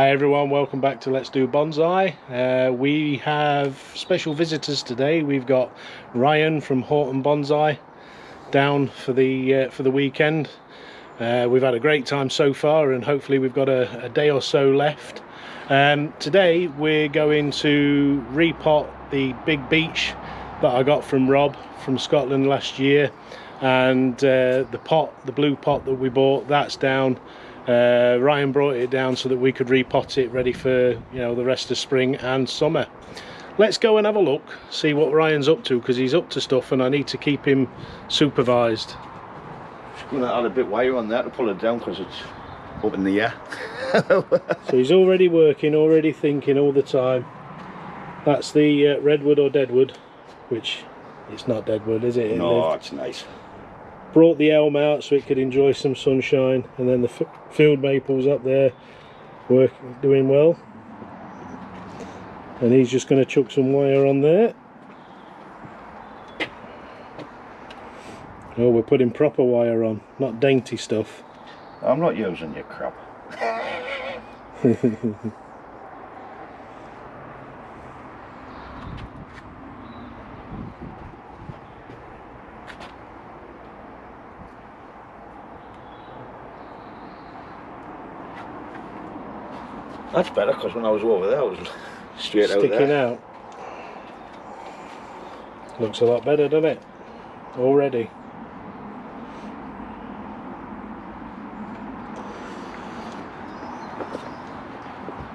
Hi everyone, welcome back to Let's Do Bonsai. Uh, we have special visitors today. We've got Ryan from Houghton Bonsai down for the uh, for the weekend. Uh, we've had a great time so far and hopefully we've got a, a day or so left. Um, today we're going to repot the big beech that I got from Rob from Scotland last year and uh, the pot, the blue pot that we bought, that's down uh, Ryan brought it down so that we could repot it ready for you know the rest of spring and summer. Let's go and have a look see what Ryan's up to because he's up to stuff and I need to keep him supervised. Just going to add a bit wire on there to pull it down because it's up in the air. So he's already working already thinking all the time. That's the uh, redwood or deadwood which it's not deadwood is it, it no lived. it's nice brought the elm out so it could enjoy some sunshine and then the field maples up there work doing well. And he's just going to chuck some wire on there. Oh we're putting proper wire on not dainty stuff. I'm not using your crap That's better because when I was over there I was straight Sticking out there. out. Looks a lot better, doesn't it? Already.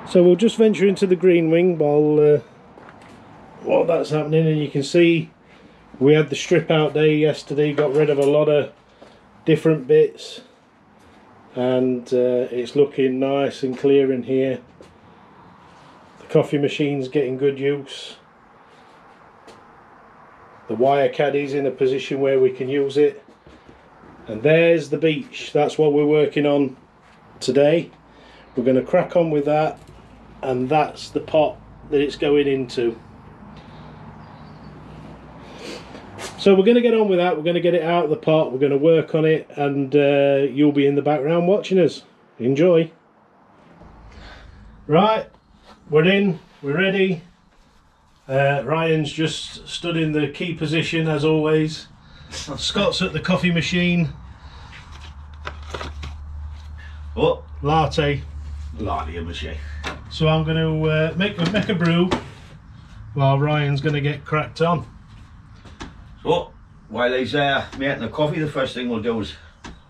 So we'll just venture into the green wing while uh, while that's happening and you can see we had the strip out day yesterday, got rid of a lot of different bits and uh, it's looking nice and clear in here. The coffee machine's getting good use. The wire caddy's in a position where we can use it. And there's the beech. That's what we're working on today. We're going to crack on with that. And that's the pot that it's going into So we're going to get on with that. We're going to get it out of the pot. We're going to work on it and uh, you'll be in the background watching us. Enjoy. Right, we're in. We're ready. Uh, Ryan's just stood in the key position as always. Scott's at the coffee machine. What? Latte. Latte machine. So I'm going to uh, make, make a brew while Ryan's going to get cracked on. So, while he's uh, making the coffee, the first thing we'll do is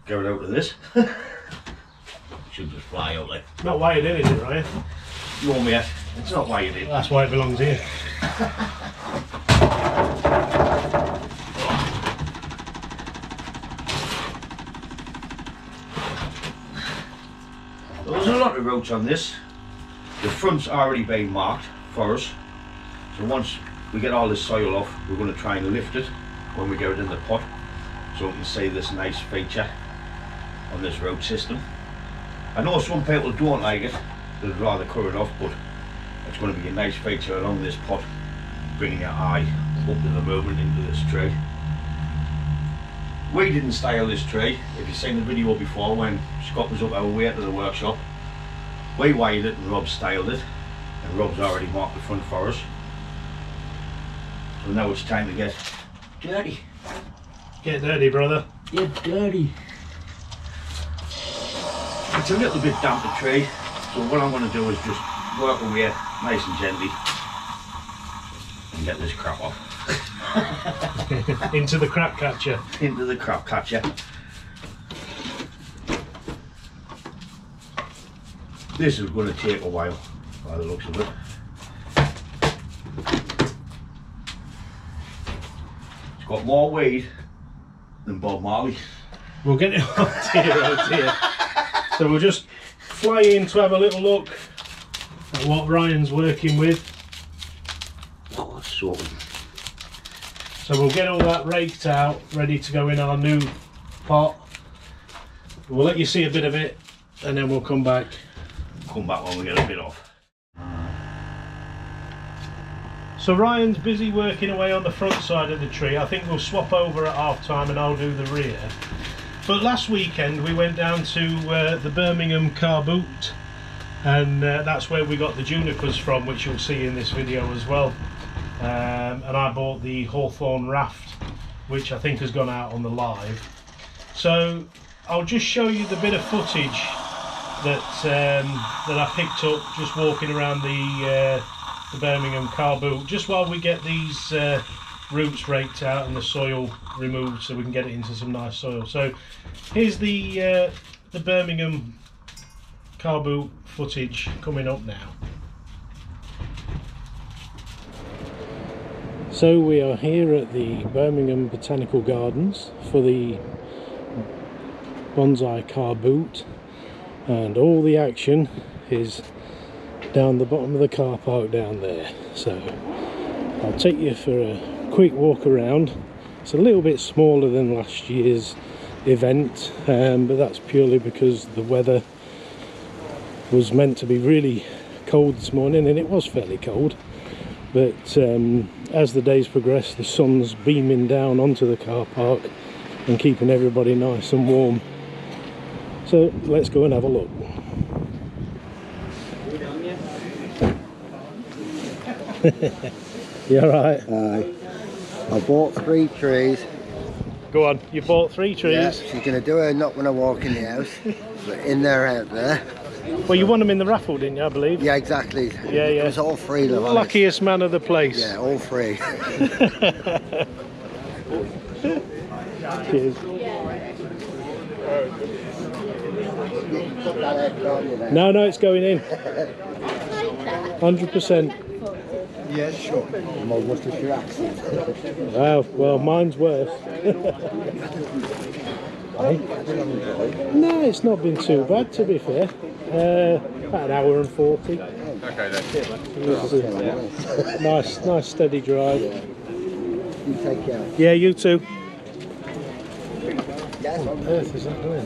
get it out of this. Should just fly out like. Not wired in, is it, Ryan? No, mate. It's not wired in. That's why it belongs here. There's a lot of roots on this. The front's already been marked for us. So once we get all this soil off, we're going to try and lift it when we go it in the pot so we can see this nice feature on this road system. I know some people don't like it, they'd rather cut it off but it's going to be a nice feature along this pot bringing your eye up to the moment into this tree. We didn't style this tree, if you've seen the video before when Scott was up our way to the workshop we wired it and Rob styled it and Rob's already marked the front for us so now it's time to get dirty. Get dirty, brother. Get dirty. It's a little bit damp the tree, so what I'm going to do is just work away nice and gently and get this crap off. Into the crap catcher. Into the crap catcher. This is going to take a while by the looks of it. Got more weight than Bob Marley. We'll get it. Oh dear, oh dear. so we'll just fly in to have a little look at what Ryan's working with. Oh, so. So we'll get all that raked out, ready to go in our new pot. We'll let you see a bit of it, and then we'll come back. Come back when we get a bit off. So Ryan's busy working away on the front side of the tree. I think we'll swap over at half time and I'll do the rear. But last weekend we went down to uh, the Birmingham Car Boot and uh, that's where we got the junipers from, which you'll see in this video as well. Um, and I bought the Hawthorn Raft, which I think has gone out on the live. So I'll just show you the bit of footage that um, that I picked up just walking around the uh, the Birmingham car boot, just while we get these uh, roots raked out and the soil removed, so we can get it into some nice soil. So here's the uh, the Birmingham car boot footage coming up now. So we are here at the Birmingham Botanical Gardens for the bonsai car boot and all the action is down the bottom of the car park down there. So I'll take you for a quick walk around. It's a little bit smaller than last year's event um, but that's purely because the weather was meant to be really cold this morning and it was fairly cold. But um, as the days progress the sun's beaming down onto the car park and keeping everybody nice and warm. So let's go and have a look you alright? Aye. I bought three trees. Go on, you bought three trees. Yeah, she's going to do her not when I walk in the house, but in there, out there. Well, you won them in the raffle, didn't you, I believe? Yeah, exactly. Yeah, yeah. It was all free, love. Luckiest man of the place. Yeah, all free. Cheers. No, no, it's going in. 100%. Yeah, sure. My Worcestershire accent. Wow, well, mine's worse. Eh? no, it's not been too bad, to be fair. Uh, about an hour and 40. nice, nice steady drive. You take care. Yeah, you too. What on earth is that doing?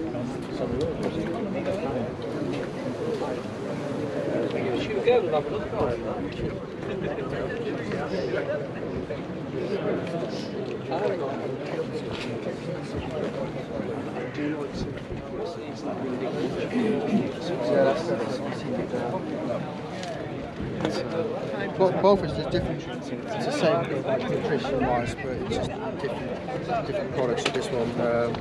both is just different. It's the same like nutrition wise, but it's just different different products. This one um,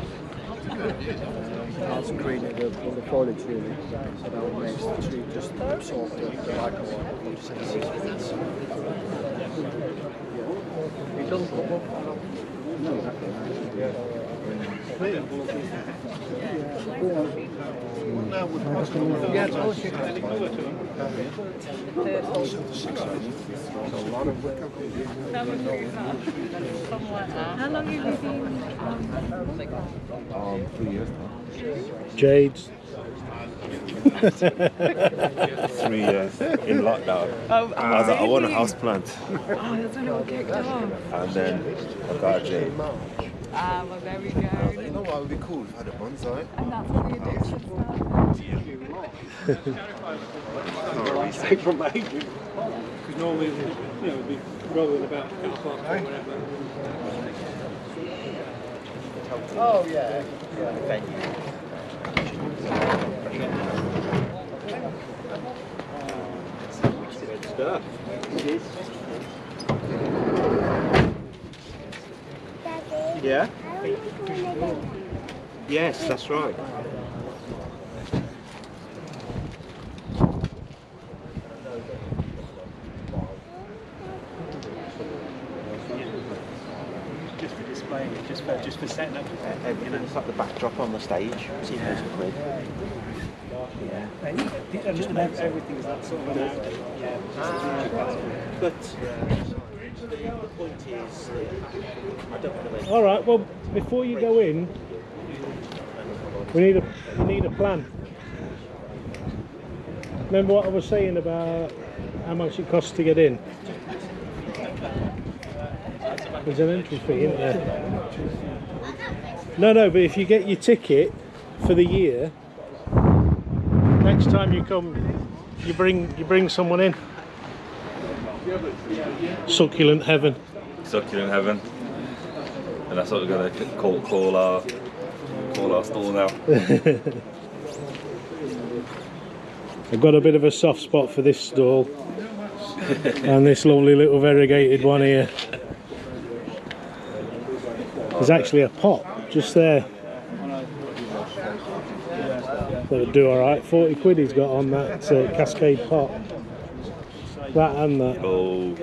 concentrated the, on the foliage really, so that one makes the tree just absorb the, the alcohol. photosynthesis. You done football? Yeah, it's all How long have you been? Um, Jades. three years in lockdown. Oh, I, was, I want a house plant, Oh, that's when it all kicked off. and then I got a jade. Ah, well, there we You go. know what would be cool if I had a bonsai? And that's when the addiction started. take from my. Because normally, you know, it'd be rolling about eight o'clock or whatever. Oh, yeah. thank Stuff. Yeah. Yes, that's right. Just for displaying it, just for, just for setting up. Everything. It's like the backdrop on the stage. See those quid. Yeah. And, and everything is that sort of an outlet. Yeah. But the point is, uh, I don't want to All right. Well, before you go in, we need a we need a plan. Remember what I was saying about how much it costs to get in? There's an entry fee, isn't there? No, no. But if you get your ticket for the year, next time you come, you bring you bring someone in. Succulent heaven. Succulent heaven. And that's what we're gonna call call our call our stall now. I've got a bit of a soft spot for this stall and this lovely little variegated one here. There's actually a pot just there. That would do alright. 40 quid he's got on that uh, Cascade pot. That and that. Oh,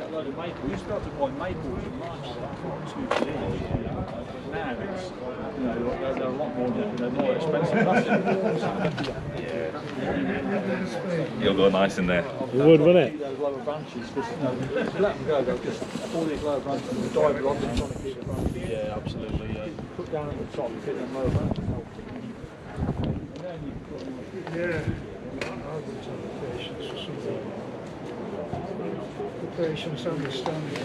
you'll go nice in there. It would, wouldn't it? Those lower branches, because you know, if you let them go, they'll just, all these lower branches will dive along and trying to keep the branches. Yeah, absolutely, yeah. Put down at the top, fit them lower branches. And then you put them Patience, understanding.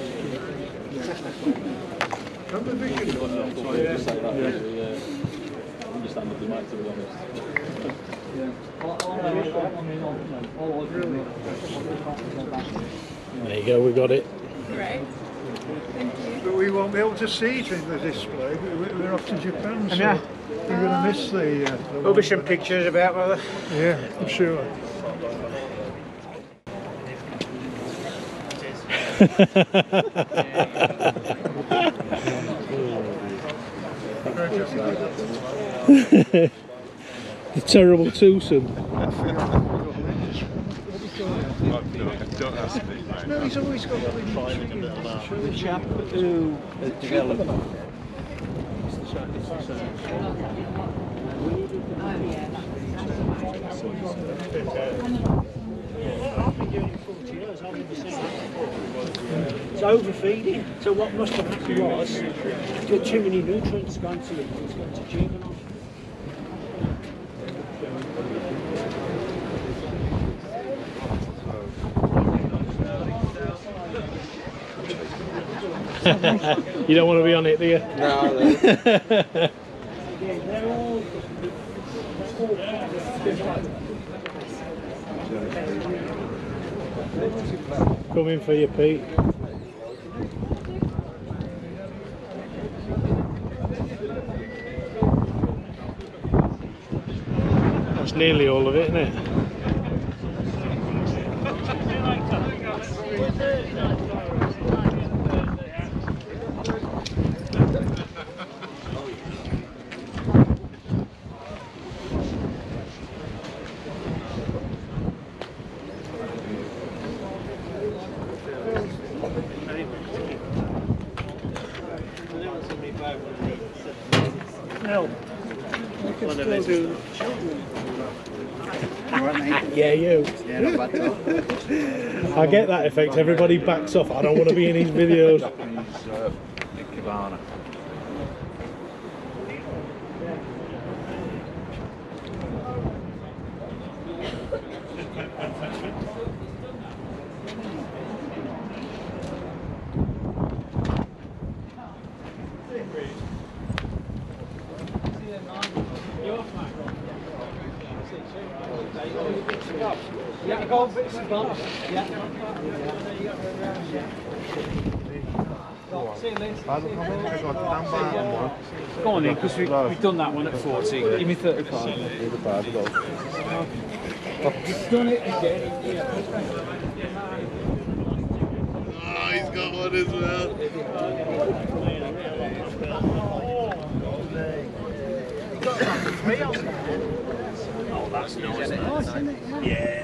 Have the vision. just say that, really, yeah. Understandably, mate, to be honest. Yeah. I mean, all really. There you go, we got it. Great. Thank you. But we won't be able to see it in the display. We- We're off to Japan, so Yeah. we're going to miss the. Uh, the There'll be some pictures about whether. Yeah, I'm sure. The terrible twosome. Don't ask me. No, he's always got The chap who developed oh, It's overfeeding. So what must have happened was, too many nutrients gone to it. It's to juvenile. You don't want to be on it, do you? Yeah, they're all Coming for you, Pete. That's nearly all of it, isn't it? No. One of those. Do. I get that effect. Everybody backs off. I don't want to be in his videos. Yeah, go on, bits and bobs. Yeah. See you later. Go on then, because we, we've done that one at 40. Give me 35. You've done it again. Oh,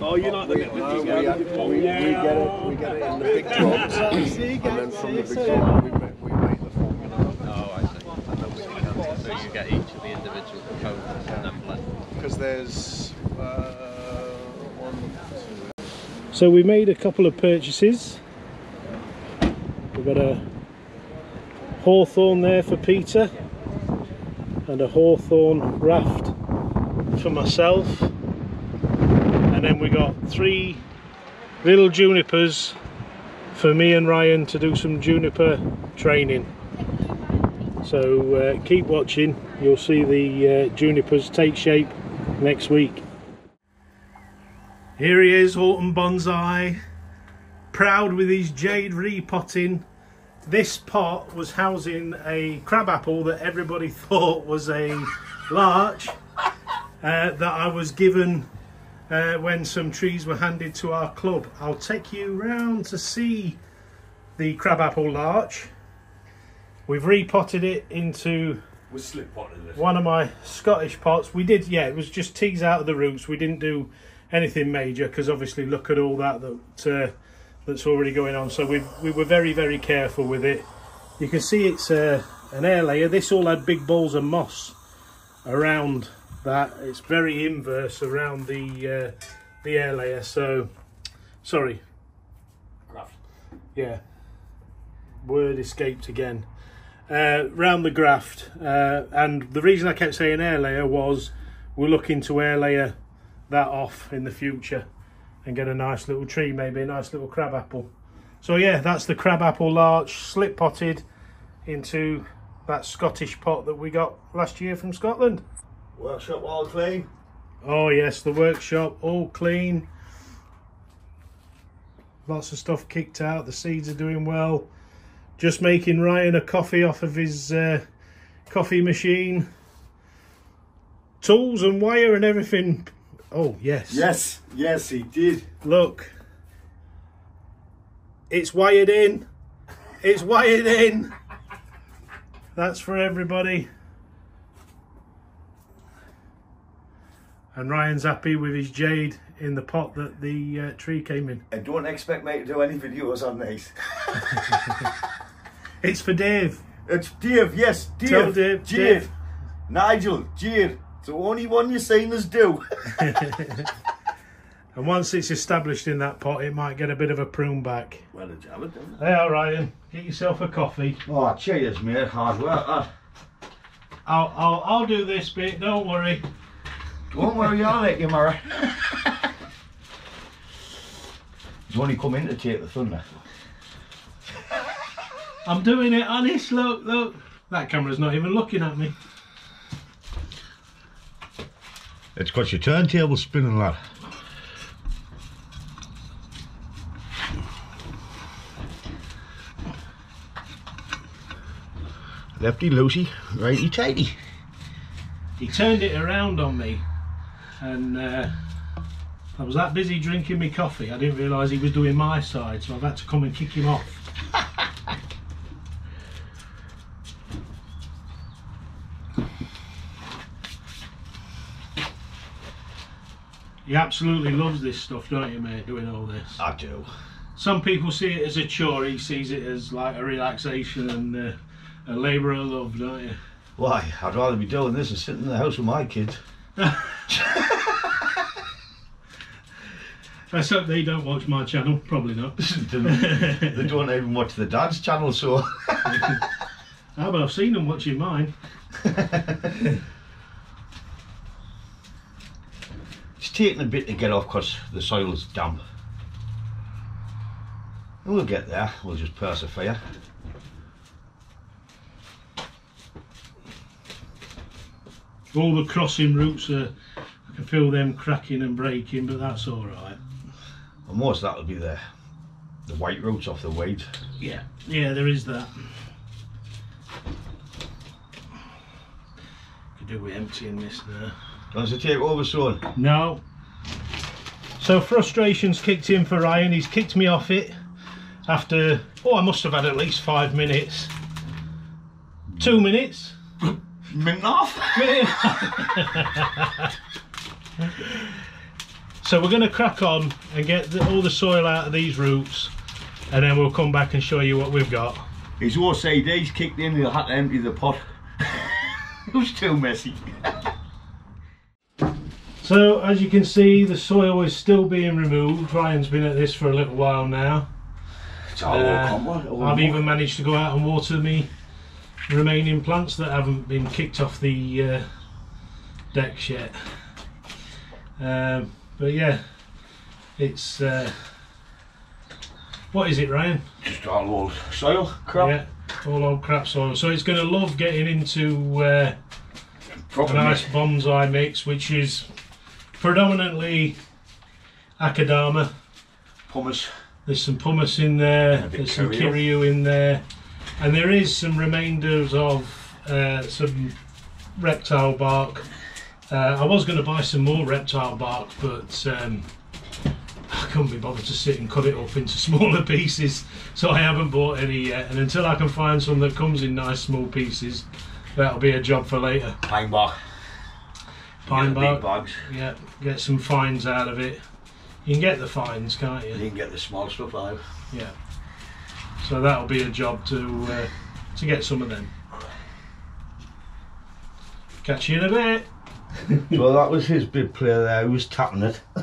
you like the bit with No, we, we, we get it, we get it in the big drums, and then from the big drum we make, we make the formula. Oh, I see. And then we can So you get each of the individual components and then blend. Because there's uh, one, two, So we made a couple of purchases. We've got a hawthorn there for Peter and a hawthorn raft for myself and then we got three little junipers for me and Ryan to do some juniper training. So uh, keep watching. You'll see the uh, junipers take shape next week. Here he is Houghton Bonsai. Proud with his jade repotting. This pot was housing a crabapple that everybody thought was a larch uh, that I was given uh, when some trees were handed to our club. I'll take you round to see the crabapple larch. We've repotted it into We're slip potted it. one of my Scottish pots. We did, yeah, it was just tease out of the roots. We didn't do anything major because obviously look at all that that uh, that's already going on. So we we were very very careful with it. You can see it's uh, an air layer. This all had big balls of moss around that. It's very inverse around the uh, the air layer. So sorry, Graft. yeah, word escaped again. Uh, round the graft, uh, and the reason I kept saying air layer was we're looking to air layer that off in the future and get a nice little tree, maybe a nice little crabapple. So yeah, that's the crabapple larch slip potted into that Scottish pot that we got last year from Scotland. Workshop all clean. Oh yes, the workshop all clean. Lots of stuff kicked out. The seeds are doing well. Just making Ryan a coffee off of his uh, coffee machine. Tools and wire and everything. Oh yes. Yes, yes, he did. Look. It's wired in. It's wired in. That's for everybody. And Ryan's happy with his jade in the pot that the uh, tree came in. And don't expect me to do any videos on these. It's for Dave. It's Dave, yes, Dave. Tell Dave, Jade. Dave. Nigel, Jade. It's the only one you've seen us do. And once it's established in that pot, it might get a bit of a prune back. well, it's have it, done. There, Ryan. Get yourself a coffee. Oh, cheers, mate. Hard work. I'll, I'll, I'll do this bit. Don't worry. Don't worry, I'll let you, Mara. He's only come in to take the thunder. I'm doing it honest. Look, look. That camera's not even looking at me. It's got your turntable spinning, lad. Lefty loosey, righty tighty. He turned it around on me, and uh, I was that busy drinking my coffee. I didn't realise he was doing my side, so I've had to come and kick him off. He absolutely loves this stuff, don't you, mate? Doing all this. I do. Some people see it as a chore. He sees it as like a relaxation and uh, a labour of love, don't you? Why? I'd rather be doing this than sitting in the house with my kids. Let's hope they don't watch my channel. Probably not. they don't even watch the dad's channel, so. Ah, but I've seen them watching mine. It's taking a bit to get off because the soil's damp. We'll get there, we'll just persevere. All the crossing roots are, I can feel them cracking and breaking, but that's all right. And most of that'll be the, the white roots off the weeds. Yeah, yeah, there is that. Could do with emptying this now. Wants to take over, son? No. So frustrations kicked in for Ryan. He's kicked me off it after, oh, I must have had at least five minutes. Two minutes. Minute off? so we're going to crack on and get the, all the soil out of these roots and then we'll come back and show you what we've got. His OCD's kicked in, he'll have to empty the pot. it was too messy. So as you can see the soil is still being removed. Ryan's been at this for a little while now. Uh, I've even managed to go out and water me remaining plants that haven't been kicked off the uh, decks yet. Um, but yeah, it's uh, what is it, Ryan? Just all old soil crap. Yeah, all old crap soil. So it's going to love getting into uh, a nice bonsai mix, which is predominantly akadama. Pumice. There's some pumice in there. And a bit There's some kiryu in there, and there is some remainders of uh, some reptile bark. Uh, I was going to buy some more reptile bark, but um, I couldn't be bothered to sit and cut it up into smaller pieces, so I haven't bought any yet. And until I can find some that comes in nice small pieces, that'll be a job for later. Pine bark. Pine Get the big bark. bags. Yeah, get some fines out of it. You can get the fines, can't you? You can get the small stuff out. Yeah. So that'll be a job to uh, to get some of them. Catch you in a bit. so that was his big player there. Who was tapping it?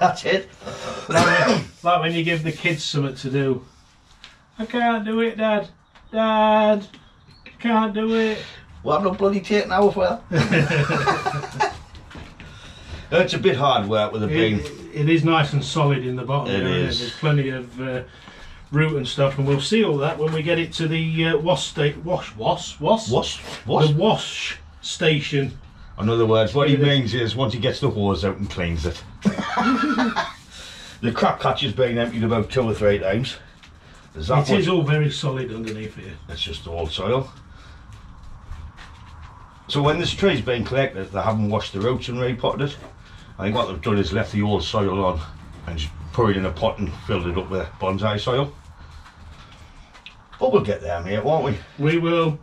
That's it. Like when, like when you give the kids something to do. I can't do it, Dad. Dad, can't do it. Well, I'm not bloody taking now for It's a bit hard work with a beam. It, it is nice and solid in the bottom. It there, isn't is. There's plenty of uh, root and stuff, and we'll see all that when we get it to the uh, wash state. Wash, wash, wash. Wash, wash. The wash station. In other words, what he means is once he gets the hose out and cleans it. the crap catcher's been emptied about two or three times. There's that It is all very solid underneath here. It's just all soil. So when this tree's been collected, they haven't washed the roots and repotted it. I think what they've done is left the old soil on and just put it in a pot and filled it up with bonsai soil. But we'll get there, mate, won't we? We will.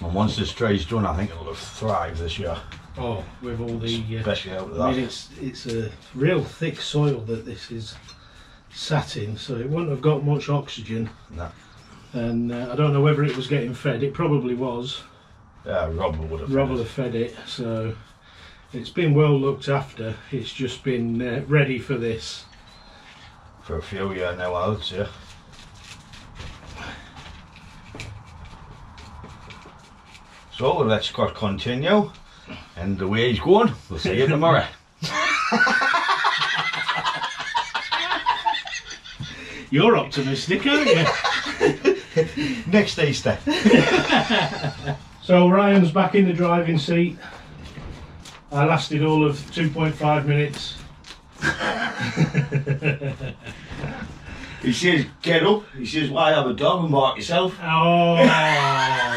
And once this tree's done, I think it'll thrive this year. Oh, with all the. Uh, Especially out of I that. mean, it's it's a real thick soil that this is sat in, so it wouldn't have got much oxygen. No. And uh, I don't know whether it was getting fed. It probably was. Yeah, Rob would have. Rob will have fed it, so it's been well looked after. It's just been uh, ready for this. For a few years now, I would say. So let's continue. And the way he's going, we'll see you tomorrow. You're optimistic, aren't you? Next Easter. So Ryan's back in the driving seat. I lasted all of 2.5 minutes. He says, get up. He says, why have a dog and mark yourself? Oh,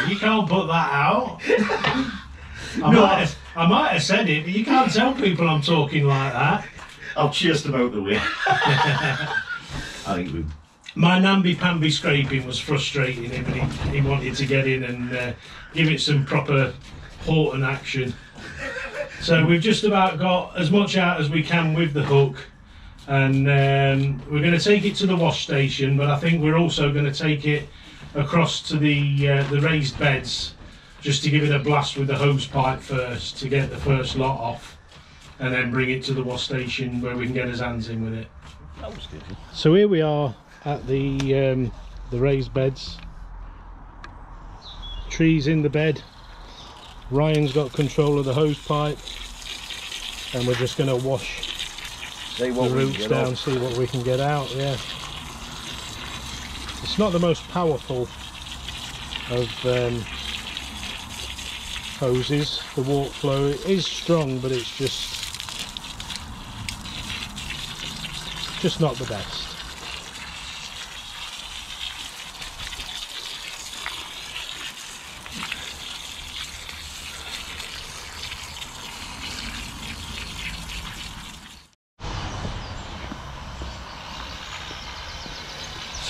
you can't put that out. I, No. might have, I might have said it, but you can't tell people I'm talking like that. I've chased him out the way. I think we My namby-pamby scraping was frustrating him, and he, he wanted to get in and uh, give it some proper Houghton action. So we've just about got as much out as we can with the hook, and um, we're going to take it to the wash station. But I think we're also going to take it across to the uh, the raised beds, just to give it a blast with the hose pipe first to get the first lot off, and then bring it to the wash station where we can get his hands in with it. So here we are at the um, the raised beds. Trees in the bed. Ryan's got control of the hose pipe, and we're just going to wash see the roots down, see what we can get out. Yeah, it's not the most powerful of um, hoses. The walk flow is strong, but it's just just not the best.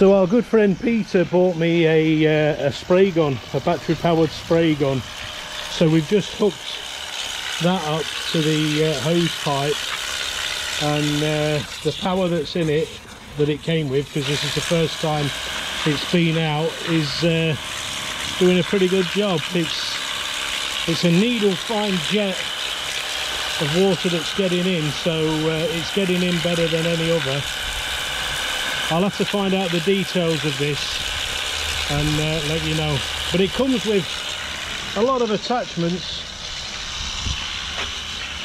So our good friend Peter bought me a, uh, a spray gun, a battery powered spray gun. So we've just hooked that up to the uh, hose pipe and uh, the power that's in it that it came with because this is the first time it's been out is uh, doing a pretty good job. It's it's a needle fine jet of water that's getting in so uh, it's getting in better than any other I'll have to find out the details of this and uh, let you know. But it comes with a lot of attachments.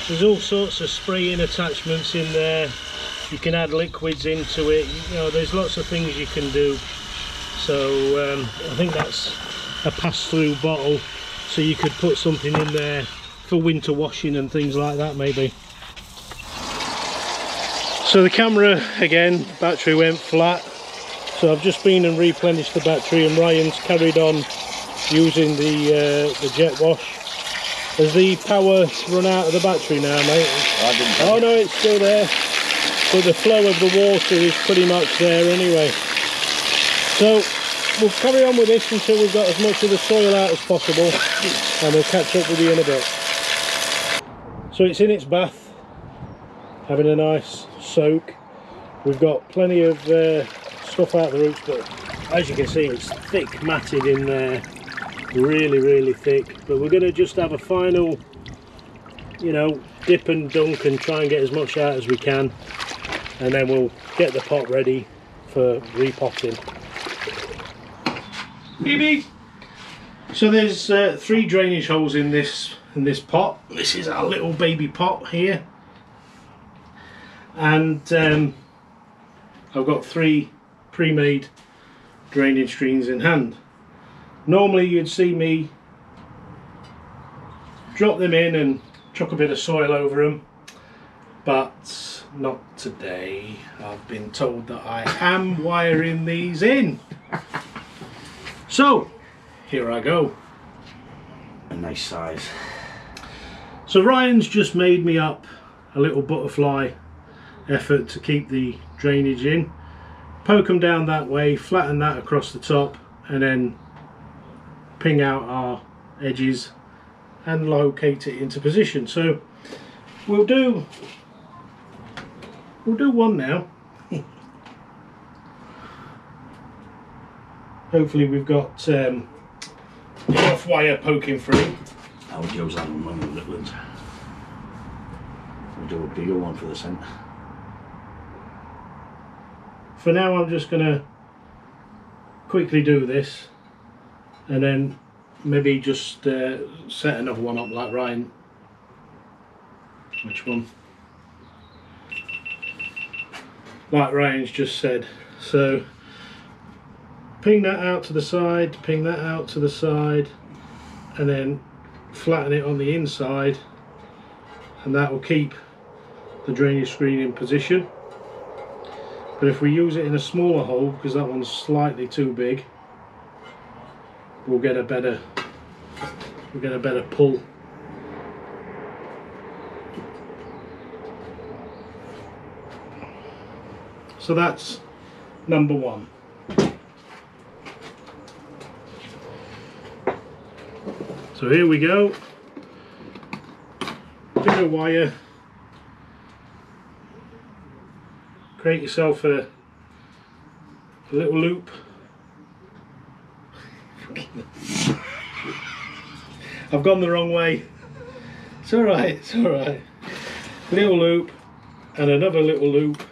There's all sorts of spraying attachments in there. You can add liquids into it. You know there's lots of things you can do. So um, I think that's a pass-through bottle. So you could put something in there for winter washing and things like that maybe so the camera again battery went flat. So I've just been and replenished the battery and Ryan's carried on using the uh, the jet wash. Has the power run out of the battery now mate? Oh no it's still there. But the flow of the water is pretty much there anyway. So we'll carry on with this until we've got as much of the soil out as possible and we'll catch up with you in a bit. So it's in its bath having a nice soak. We've got plenty of uh, stuff out the roots but as you can see it's thick matted in there. Really really thick. But we're going to just have a final you know dip and dunk and try and get as much out as we can. And then we'll get the pot ready for repotting. Beep So there's uh, three drainage holes in this in this pot. This is our little baby pot here, and um, I've got three pre-made drainage screens in hand. Normally you'd see me drop them in and chuck a bit of soil over them, but not today. I've been told that I am wiring these in. So, here I go. A nice size. So Ryan's just made me up a little butterfly effort to keep the drainage in. Poke them down that way, flatten that across the top, and then ping out our edges and locate it into position. So we'll do we'll do one now. Hopefully we've got um, enough wire poking through. I'll use that among the little. We'll do a bigger one for the centre. For now I'm just going to quickly do this and then maybe just uh, set another one up like Ryan. Which one? Like Ryan's just said. So ping that out to the side, ping that out to the side, and then flatten it on the inside, and that will keep the drainage screen in position. But if we use it in a smaller hole, because that one's slightly too big, we'll get a better we'll get a better pull. So that's number one. So here we go. Bit of wire. Create yourself a, a little loop. I've gone the wrong way. It's alright, it's alright. Little loop and another little loop.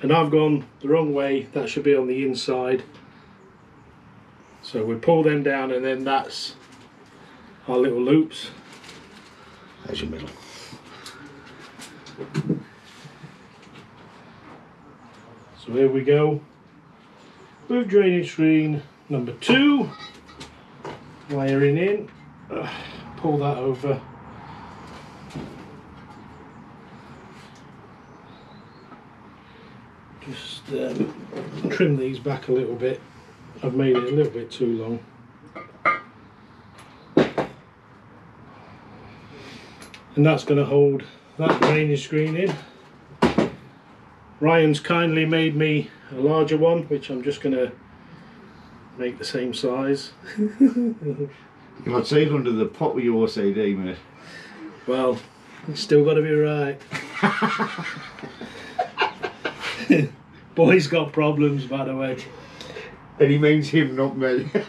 And I've gone the wrong way. That should be on the inside. So we pull them down and then that's our little loops. There's your middle. So here we go with drainage screen number two. Wiring in, Ugh, pull that over. Just um, trim these back a little bit. I've made it a little bit too long. And that's going to hold that drainage screen in. Ryan's kindly made me a larger one, which I'm just going to make the same size. You might save under the pot with your OCD, mate. Well, it's still got to be right. Boy's got problems, by the way. And he means him, not me.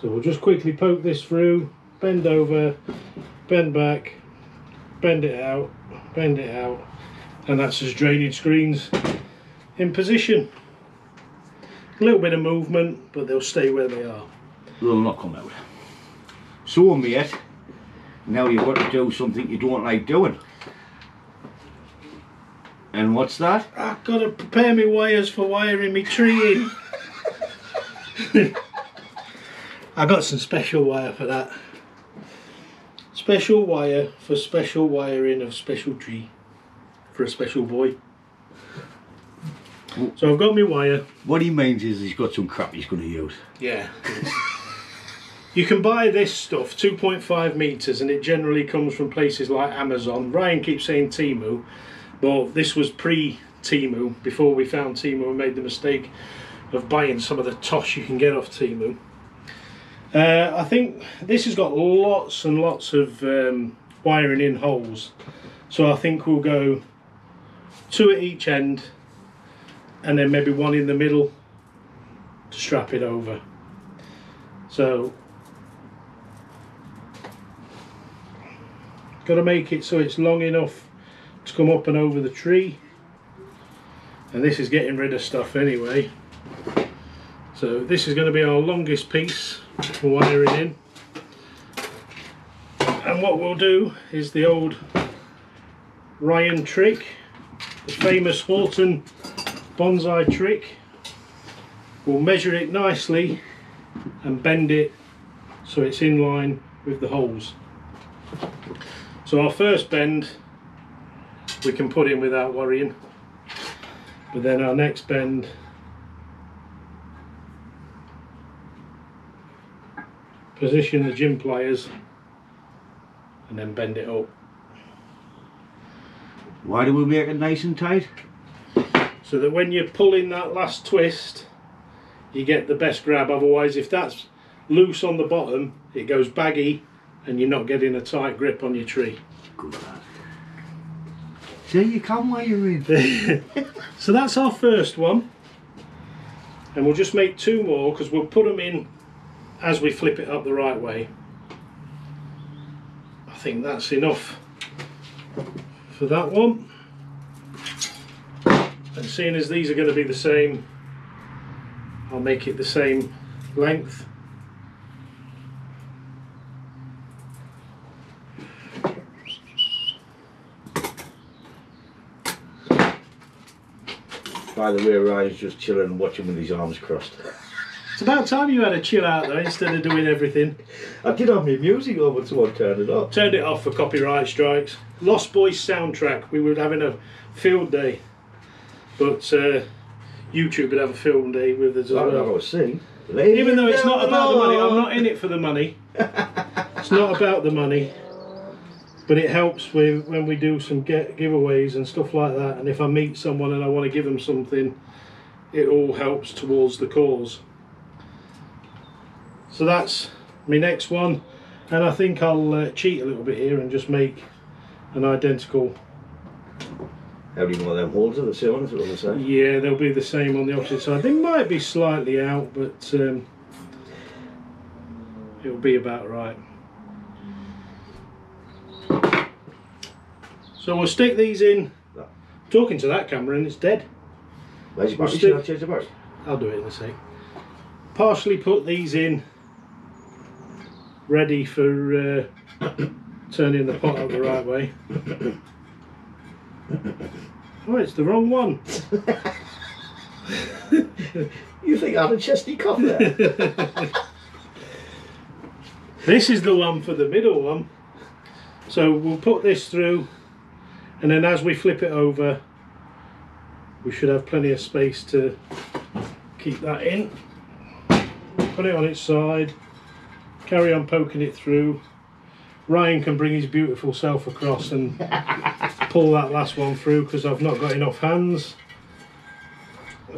So we'll just quickly poke this through, bend over, bend back, bend it out, bend it out, and that's as drainage screens in position. A little bit of movement, but they'll stay where they are. They'll not come out. So mate, now you've got to do something you don't like doing. And what's that? I've got to prepare my wires for wiring my tree in. I got some special wire for that. Special wire for special wiring of special tree for a special boy. So I've got my wire. What he means is he's got some crap he's going to use. Yeah. you can buy this stuff 2.5 meters and it generally comes from places like Amazon. Ryan keeps saying Temu, but this was pre Temu before we found Temu and made the mistake of buying some of the tosh you can get off Timu. Uh, I think this has got lots and lots of um, wiring in holes, so I think we'll go two at each end and then maybe one in the middle to strap it over. So got to make it so it's long enough to come up and over the tree. And this is getting rid of stuff anyway. So this is going to be our longest piece wiring in. And what we'll do is the old Ryan trick the famous Houghton bonsai trick. We'll measure it nicely and bend it so it's in line with the holes. So our first bend we can put in without worrying. But then our next bend position the jin pliers and then bend it up Why do we make it nice and tight? so that when you're pulling that last twist you get the best grab otherwise if that's loose on the bottom it goes baggy and you're not getting a tight grip on your tree Good lad. See, you can wire in. so that's our first one and we'll just make two more because we'll put them in as we flip it up the right way I think that's enough for that one and seeing as these are going to be the same I'll make it the same length By the way, Ryan's just chilling and watching with his arms crossed. it's about time you had a chill out though instead of doing everything I did have my music on, but someone turned it off. turned it off for copyright strikes. Lost Boys soundtrack. We were having a field day, but uh, YouTube would have a field day with us as I, I well. was saying. Even though it's not about the money, I'm not in it for the money. it's not about the money, but it helps with when we do some get giveaways and stuff like that. And if I meet someone and I want to give them something, it all helps towards the cause. So that's my next one, and I think I'll uh, cheat a little bit here and just make an identical. How do you know them holes are the same on they say? Yeah, they'll be the same on the opposite side. They might be slightly out, but um, it'll be about right. So we'll stick these in. Talking to that camera and it's dead. Where's your We'll stick- I change the battery? I'll do it in a sec. Partially put these in, ready for uh, turning the pot up the right way. Oh, it's the wrong one. You think I had a chesty cough there? This is the one for the middle one. So we'll put this through and then as we flip it over we should have plenty of space to keep that in. Put it on its side, carry on poking it through. Ryan can bring his beautiful self across and pull that last one through because I've not got enough hands.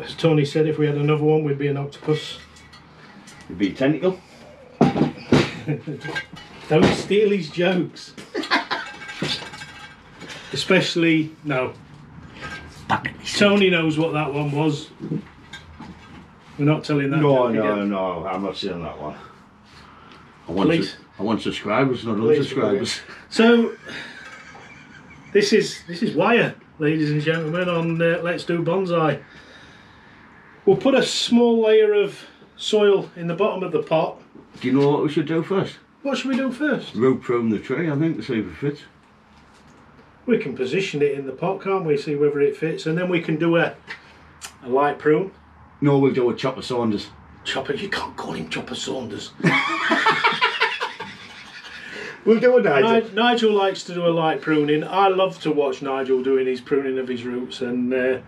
As Tony said, if we had another one we'd be an octopus. It'd be a tentacle. Don't steal his jokes. Especially no. Tony knows what that one was. We're not telling that. No, no, again. no, I'm not saying that one. I want, su- I want subscribers, not unsubscribers. So this is this is wire, ladies and gentlemen, on uh, Let's Do Bonsai. We'll put a small layer of soil in the bottom of the pot. Do you know what we should do first? What should we do first? Root prune the tree, I think, to see if it fits. We can position it in the pot, can't we? See whether it fits, and then we can do a a light prune. No, we'll do a Chopper Saunders. Chopper, you can't call him Chopper Saunders. We'll do a Nigel. Ni- Nigel likes to do a light pruning. I love to watch Nigel doing his pruning of his roots, and uh,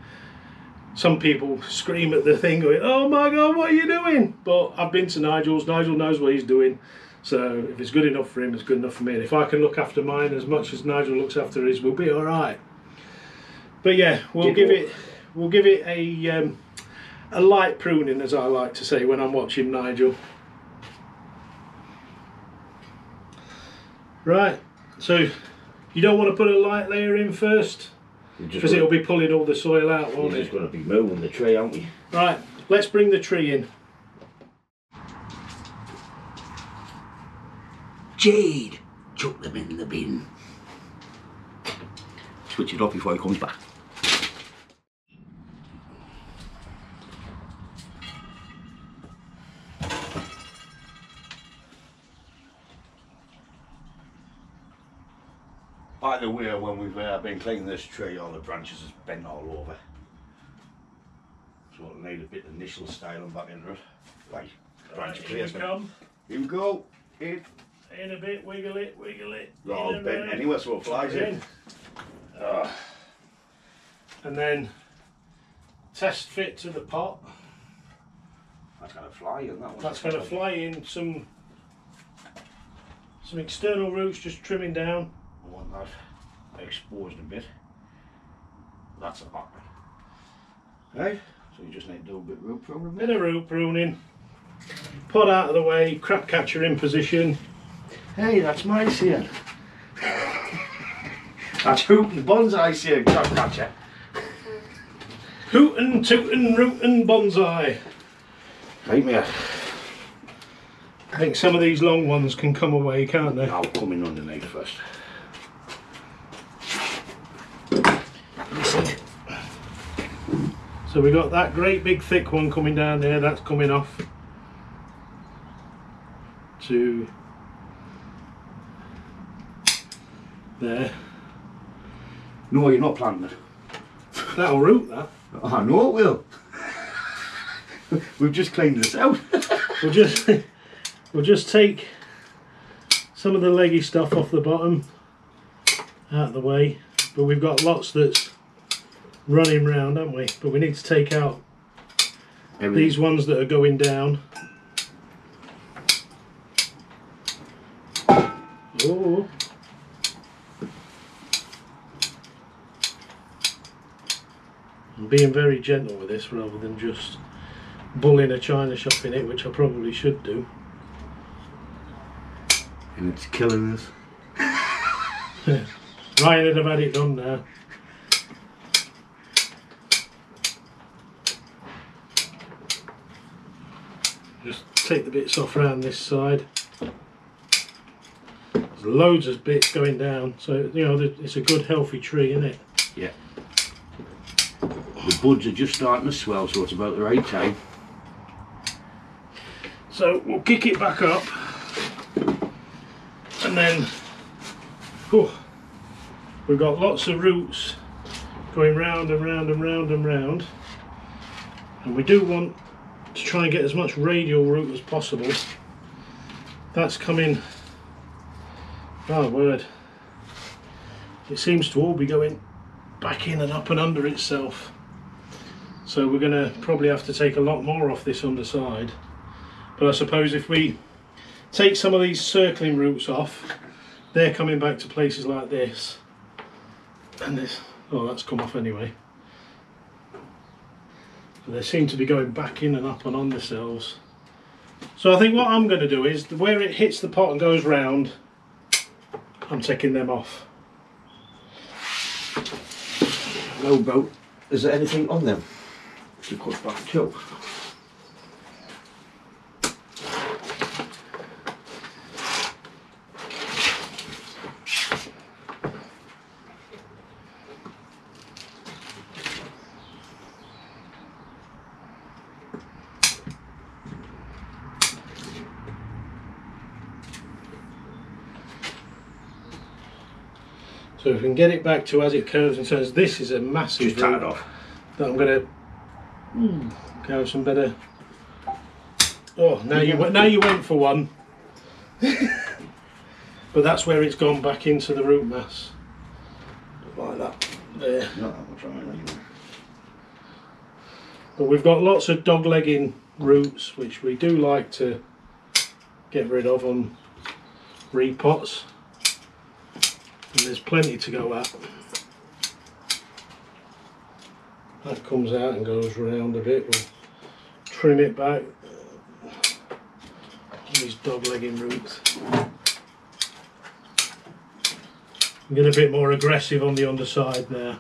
some people scream at the thing, going, "Oh my God, what are you doing?" But I've been to Nigel's. Nigel knows what he's doing, so if it's good enough for him, it's good enough for me. And if I can look after mine as much as Nigel looks after his, we'll be all right. But yeah, we'll Did give it, we'll give it a um, a light pruning, as I like to say when I'm watching Nigel. Right, so you don't want to put a light layer in first because it'll be pulling all the soil out, won't We're it? just going to be moving the tree, aren't we? Right, let's bring the tree in. Jade, chuck them in the bin. Switch it off before he comes back. The way, when we've uh, been cleaning this tree, all the branches has bent all over. So it'll need a bit of initial styling back into it. Right, branch Right, here we come. Here we go. In. In a bit, wiggle it, wiggle it. They're all in bent round. anyway, so it flies in. Ah. And then test fit to the pot. That's going to fly in that one. That's going to fly in some some external roots, just trimming down. I want that exposed a bit. That's a hot one. Right, so you just need to do a bit of root pruning. Bit of root pruning. Pot out of the way, crap catcher in position. Hey, that's my seer. that's hooting bonsai seer, crop catcher. Hootin', tootin', rootin' bonsai. Right, mate. I think some of these long ones can come away, can't they? I'll come in underneath first. So we got that great big thick one coming down there, that's coming off to there. No, you're not planting it. That'll root that. I know it will. We've just cleaned this out. We'll just we'll just take some of the leggy stuff off the bottom out of the way. But we've got lots that's running round, haven't we? But we need to take out these ones that are going down. Oh. I'm being very gentle with this rather than just bullying a china shop in it, which I probably should do. And it's killing us. Ryan would have had it done now. Just take the bits off around this side. There's loads of bits going down, so you know it's a good healthy tree, isn't it? Yeah. The buds are just starting to swell, so it's about the right time. So we'll kick it back up, and then whew, we've got lots of roots going round and round and round and round, and we do want to try and get as much radial root as possible. That's coming. Oh ah, word! It seems to all be going back in and up and under itself. So we're going to probably have to take a lot more off this underside. But I suppose if we take some of these circling roots off, they're coming back to places like this. And this, oh, that's come off anyway. They seem to be going back in and up and on themselves. So I think what I'm going to do is where it hits the pot and goes round, I'm taking them off. No boat. is there anything on them to cut back to? So if we can get it back to as it curves and turns, this is a massive Just tie it off. that I'm going to go some better. Oh, now you went, now you went for one. but that's where it's gone back into the root mass, like that. There. Not that much. But we've got lots of dog legging roots, which we do like to get rid of on repots. And there's plenty to go at. That comes out and goes round a bit. We'll trim it back. These dog legging roots. Get a bit more aggressive on the underside there.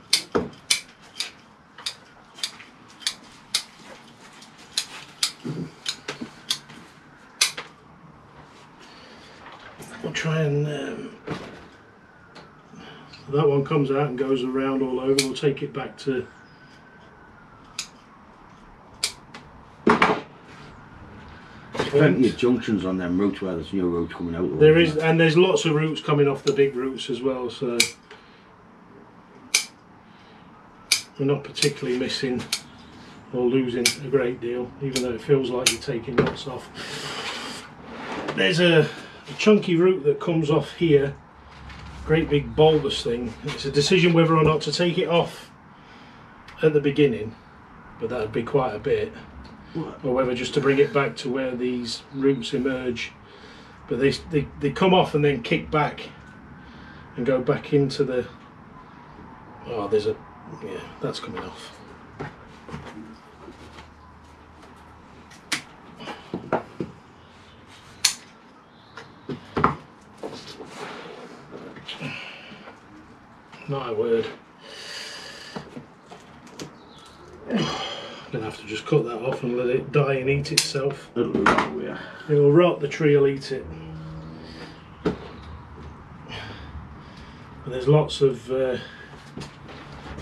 We'll try and um, that one comes out and goes around all over. We'll take it back to There's plenty of junctions on them roots where there's new roots coming out. there is and there's lots of roots coming off the big roots as well. So we're not particularly missing or losing a great deal, even though it feels like you're taking lots off. There's a, a chunky root that comes off here, great big bulbous thing. It's a decision whether or not to take it off at the beginning, but that would be quite a bit, or whether just to bring it back to where these roots emerge. But they, they, they come off and then kick back and go back into the. Oh, there's a. Yeah, that's coming off. My word. Gonna have to just cut that off and let it die and eat itself. It'll that, yeah. It will rot, the tree will eat it. And there's lots of. Uh,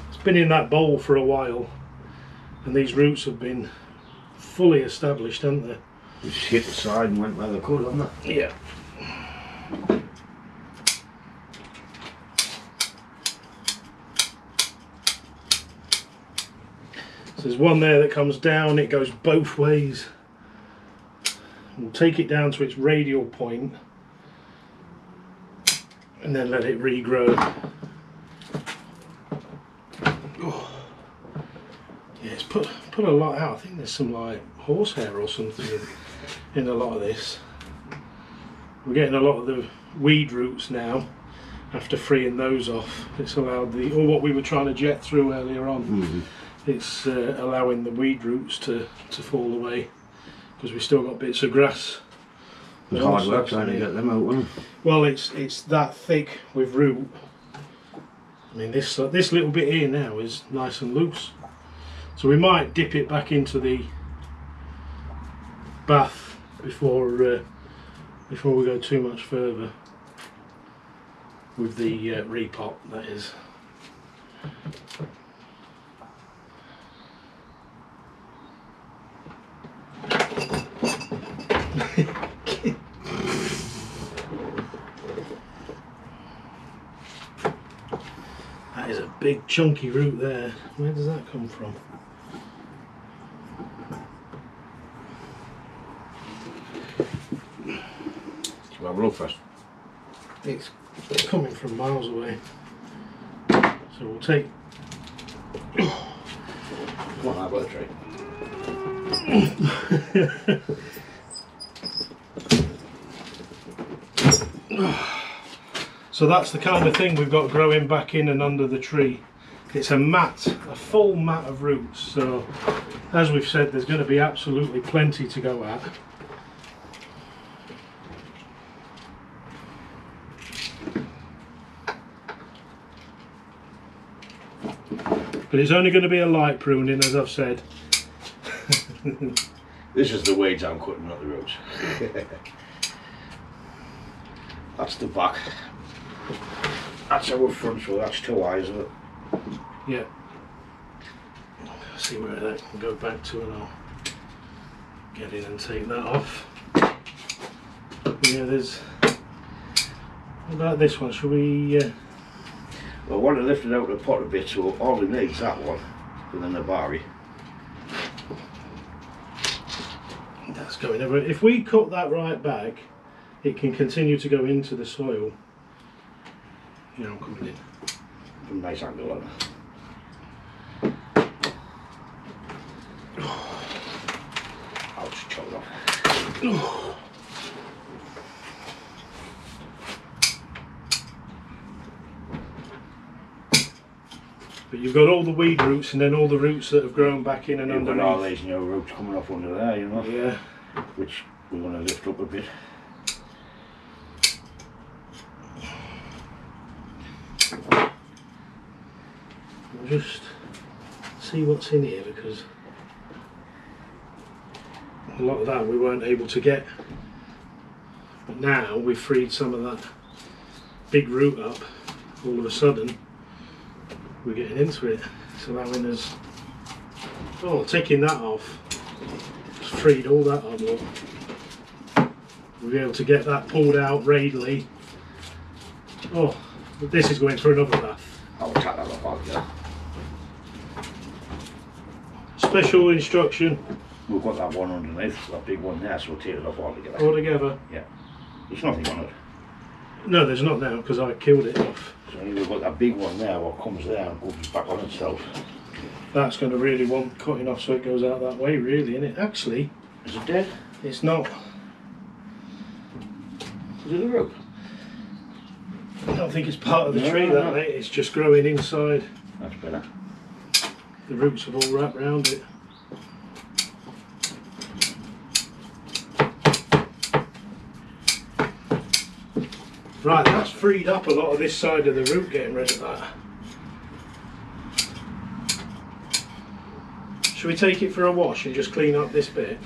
it's been in that bowl for a while, and these roots have been fully established, haven't they? Just hit the side and went where they could, haven't they? Yeah. So there's one there that comes down, it goes both ways. We'll take it down to its radial point and then let it regrow. Oh. Yeah, it's put put a lot out. I think there's some like horsehair or something in, in a lot of this. We're getting a lot of the weed roots now after freeing those off. It's allowed the, or what we were trying to jet through earlier on, Mhm. It's uh, allowing the weed roots to, to fall away because we've still got bits of grass. It was hard work trying to get them out, wasn't it? Well, it's it's that thick with root. I mean, this uh, this little bit here now is nice and loose, so we might dip it back into the bath before uh, before we go too much further with the uh, repot. That is. That is a big chunky root there. Where does that come from? Shall have a look first? It's coming from miles away. So we'll take. Come on, have a tray. So that's the kind of thing we've got growing back in and under the tree. It's a mat, a full mat of roots. So, as we've said, there's going to be absolutely plenty to go at. But it's only going to be a light pruning, as I've said. This is the weeds I'm cutting, not the roots. that's the back. That's our front, so that's two eyes of it. Yeah. See where that can go back to, and I'll get in and take that off. Yeah, there's. What about this one? Shall we? Uh, Well, I want to lift it out of the pot a bit, so all it needs that one, and then the barry. That's going over. If we cut that right back, it can continue to go into the soil. Yeah, I'm coming in. From a nice angle on. Ouch, chopped off. But you've got all the weed roots and then all the roots that have grown back in and You've got all underneath. these new roots coming off under there, you know, Yeah. which we want to lift up a bit. Just see what's in here because a lot of that we weren't able to get. But now we've freed some of that big root up. All of a sudden, we're getting into it. It's allowing us. Oh, taking that off. Freed all that up. We'll be able to get that pulled out readily. Oh, but this is going through another bath. I'll tap that off. Special instruction We've got that one underneath, that big one there, so we'll take it off altogether. altogether. Yeah. There's nothing on it. No, there's not now because I killed it off. So we've got that big one there, what comes there and goes back on itself. That's going to really want cutting off so it goes out that way, really, isn't it? Actually, Is it dead? it's not. Is it a root? I don't think it's part of the No, tree, no, that no. mate. It's just growing inside. That's better. The roots have all wrapped round it. Right, that's freed up a lot of this side of the root getting rid of that. Should we take it for a wash and just clean up this bit?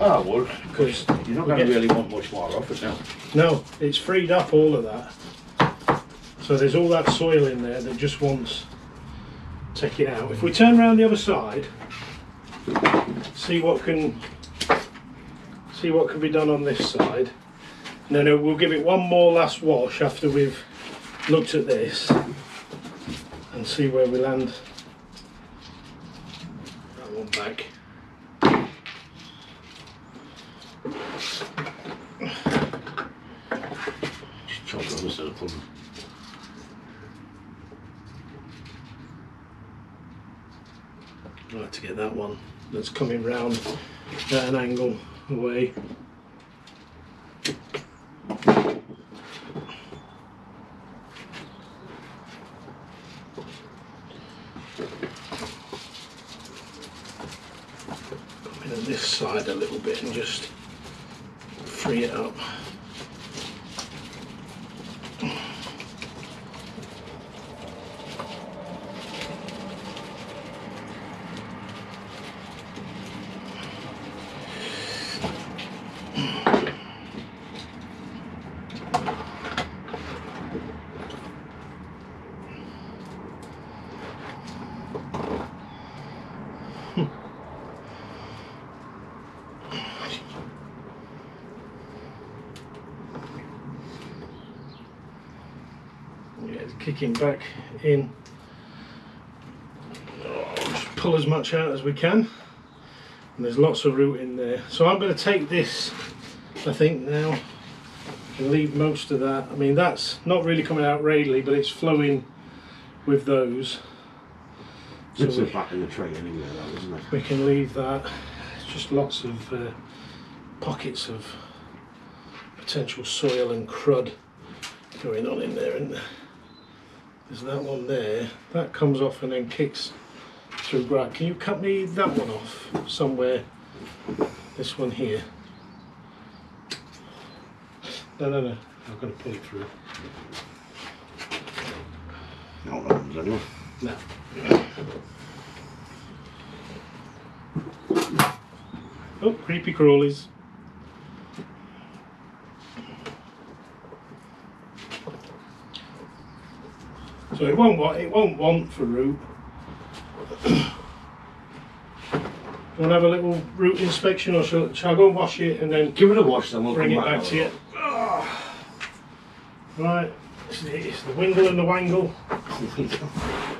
Ah, well, Because you're not going to really want much more off it now. No, it's freed up all of that. So there's all that soil in there that just wants taking out. If we turn around the other side, see what can see what can be done on this side. And then we'll give it one more last wash after we've looked at this and see where we land. That one back. Just chop it up instead of putting. Right to get that one that's coming round at an angle away. Come in on this side a little bit and just free it up. Yeah, it's kicking back in. Oh, just pull as much out as we can. And there's lots of root in there. So I'm going to take this, I think now, and leave most of that. I mean, that's not really coming out readily, but it's flowing with those. So It's we, back in the tray anyway, that isn't it? we can leave that. It's just lots of uh, pockets of potential soil and crud going on in there, isn't there? There's that one there. That comes off and then kicks through ground. Can you cut me that one off somewhere? This one here. No, no, no. I've got to pull it through. No, no, one's anyway. No. Oh, creepy crawlies. So it won't want it won't want for root. You to have a little root inspection, or shall, shall I go and wash it and then Give it a wash, then we'll bring it back. back to you? Ah. Right. It's the, it's the wingle and the wangle.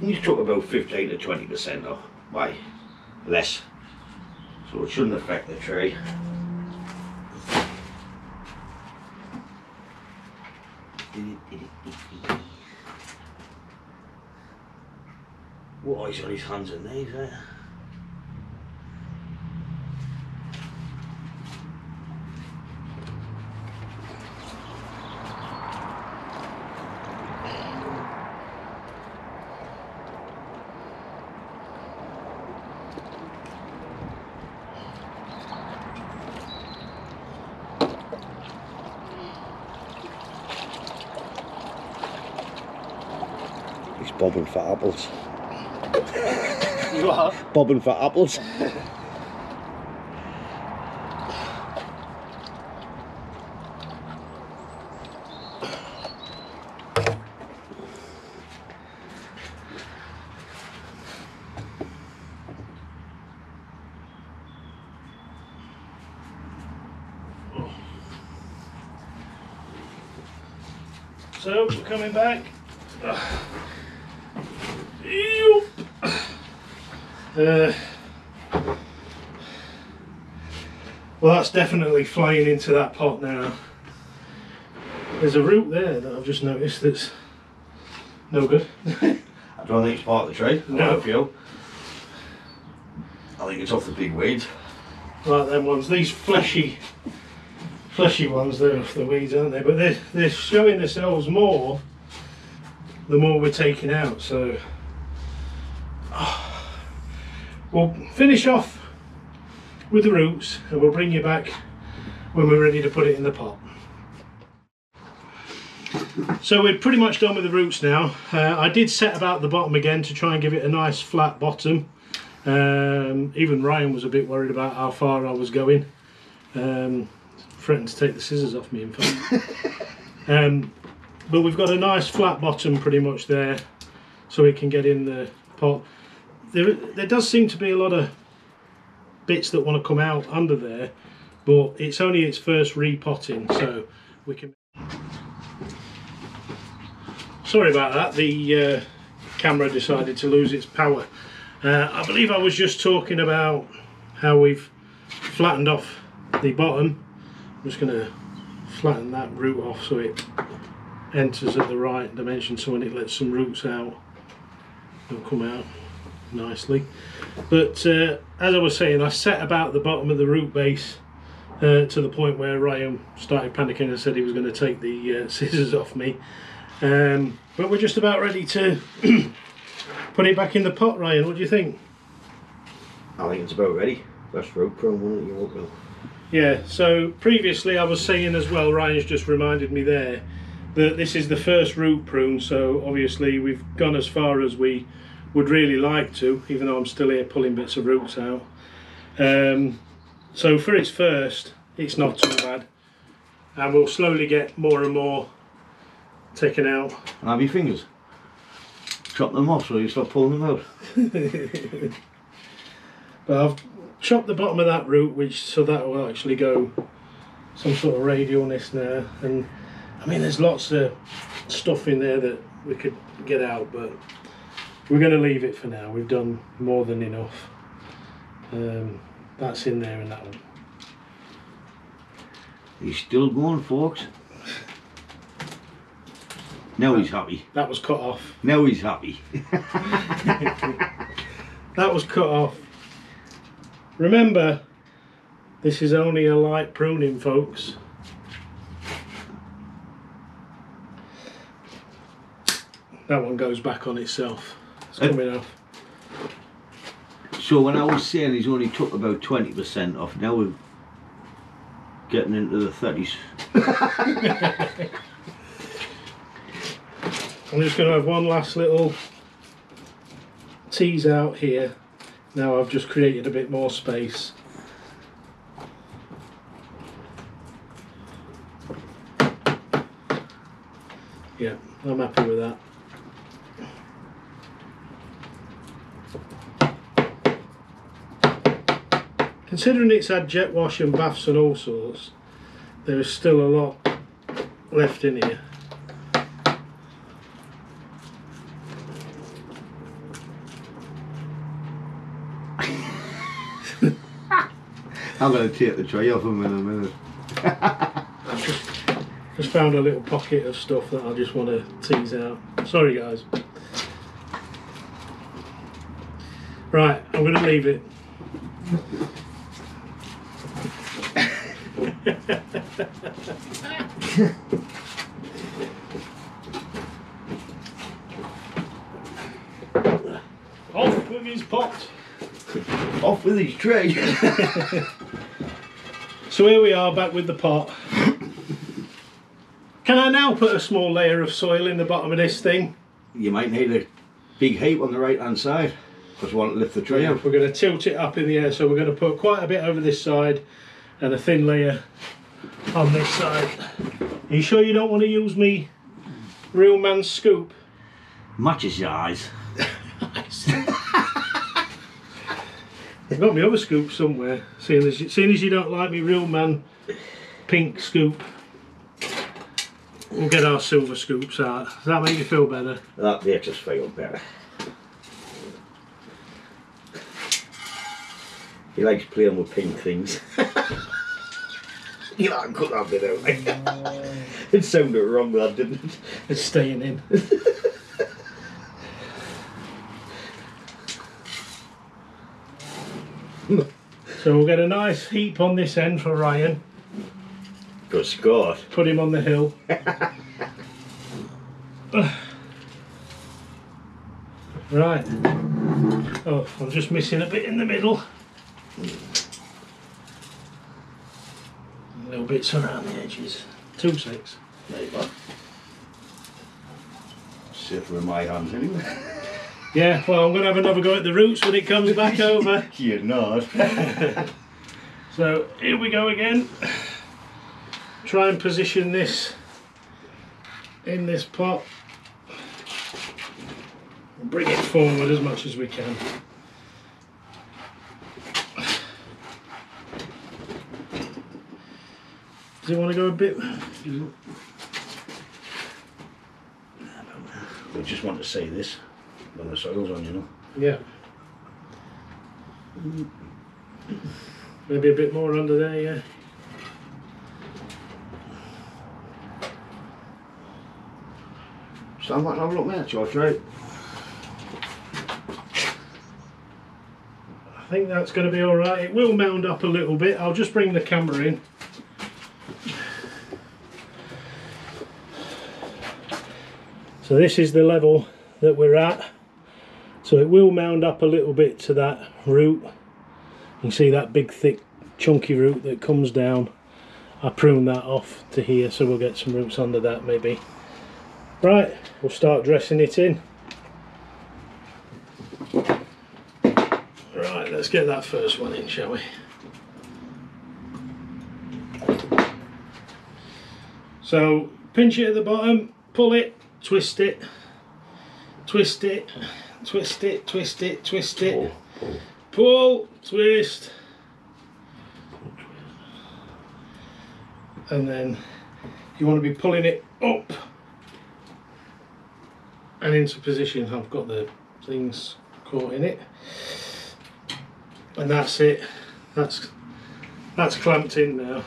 We took about 15 to 20% off. Why? Less. So it shouldn't affect the tree. What eyes on his hands and knees there? He's bobbing for apples. You are? Bobbing for apples. So we're coming back. Uh, well, that's definitely flying into that pot now. There's a root there that I've just noticed that's no good. I don't think it's part of the tree. No. I feel. I think it's off the big weeds. Like them ones, these fleshy, fleshy ones, they're off the weeds, aren't they? But they're, they're showing themselves more the more we're taking out. So we'll finish off with the roots and we'll bring you back when we're ready to put it in the pot. So we're pretty much done with the roots now. Uh, I did set about the bottom again to try and give it a nice flat bottom. Um, even Ryan was a bit worried about how far I was going. Um, threatened to take the scissors off me in fact. um, but we've got a nice flat bottom pretty much there so it can get in the pot. There, there does seem to be a lot of bits that want to come out under there but it's only its first repotting so we can sorry about that the uh, camera decided to lose its power. Uh, I believe I was just talking about how we've flattened off the bottom. I'm just going to flatten that root off so it enters at the right dimension so when it lets some roots out they'll come out nicely but uh, as I was saying I set about the bottom of the root base uh, to the point where Ryan started panicking and said he was going to take the uh, scissors off me um, but we're just about ready to put it back in the pot Ryan what do you think I think it's about ready. That's prone, wasn't it? You won't know. Yeah, so previously I was saying as well, Ryan's just reminded me there, that this is the first root prune, so obviously we've gone as far as we would really like to, even though I'm still here pulling bits of roots out. Um, so for its first, it's not too bad. And we'll slowly get more and more taken out. And have your fingers. Chop them off so you stop pulling them out. But I've chopped the bottom of that root, which so that will actually go some sort of radialness there. And I mean, there's lots of stuff in there that we could get out, but we're going to leave it for now. We've done more than enough. Um, that's in there and that one. He's still going, folks. Now he's happy. That was cut off. Now he's happy. That was cut off. Remember, this is only a light pruning, folks. That one goes back on itself. It's Uh, coming off. So when I was saying he's only took about 20% off, now we're getting into the 30s. I'm just going to have one last little tease out here. Now I've just created a bit more space. Yeah, I'm happy with that. Considering it's had jet wash and baths and all sorts, there is still a lot left in here. I'm going to take the tray off them in a minute. I've just, just found a little pocket of stuff that I just want to tease out. Sorry, guys. Right, I'm going to leave it. Off with his pot. Off with his tray. So here we are back with the pot. Can I now put a small layer of soil in the bottom of this thing? you might need a big heap on the right hand side because we want to lift the tray out. We're going to tilt it up in the air, so we're going to put quite a bit over this side and a thin layer on this side. Are you sure you don't want to use me real man scoop? Matches your eyes. I've got my other scoop somewhere. Seeing as, you, seeing as you don't like me real man pink scoop, we'll get our silver scoops out. Does that make you feel better? That makes us feel better. He likes playing with pink things. you know, I cut that bit out. it sounded wrong, that didn't it? It's staying in. so we'll get a nice heap on this end for Ryan. Good Scott. Put him on the hill. right. Oh, I'm just missing a bit in the middle. Little bits around the edges. Two six. There you go. Safer in my hands anyway. Yeah, well, I'm going to have another go at the roots when it comes back over. You're not. So here we go again. Try and position this in this pot. Bring it forward as much as we can. Does it want to go a bit? we just want to see this when the soil's on, you know. Yeah. Maybe a bit more under there, yeah. So I might have a look, mate. George, right? I think that's going to be all right. It will mound up a little bit. I'll just bring the camera in. So this is the level that we're at. So it will mound up a little bit to that root. You can see that big thick chunky root that comes down. I prune that off to here so we'll get some roots under that maybe. Right, we'll start dressing it in. Right, let's get that first one in, shall we? So, pinch it at the bottom, pull it, twist it, twist it, twist it, twist it, twist it, pull, twist, and then you want to be pulling it up and into position. I've got the things caught in it. And that's it. That's that's clamped in now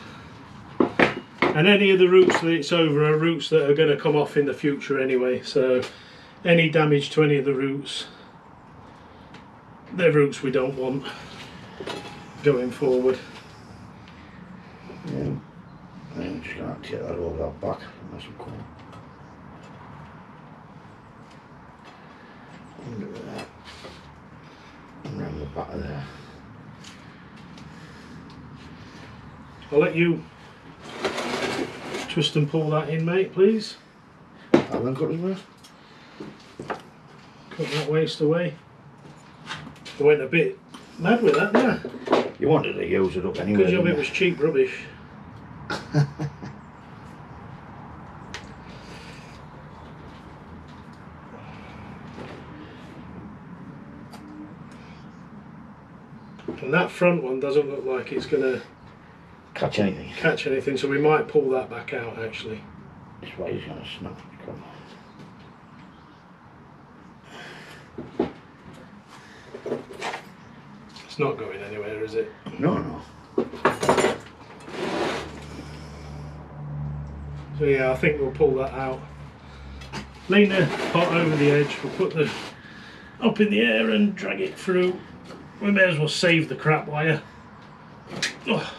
and any of the roots that it's over are roots that are going to come off in the future anyway so any damage to any of the roots they're roots we don't want going forward Yeah. I'm just going to take that that back. And cool. Under there. And around the back of there. I'll let you twist and pull that in mate please Have them cut well? cut that waste away I went a bit mad with that yeah. You wanted to use it up anyway. good job it you? was cheap rubbish And that front one doesn't look like it's going to Catch anything. catch anything, so we might pull that back out actually. This way is going to snap. Come on. It's not going anywhere, is it? No, no. So yeah, I think we'll pull that out. Lean the pot over the edge, we'll put the up in the air and drag it through. We may as well save the crap wire. Oh.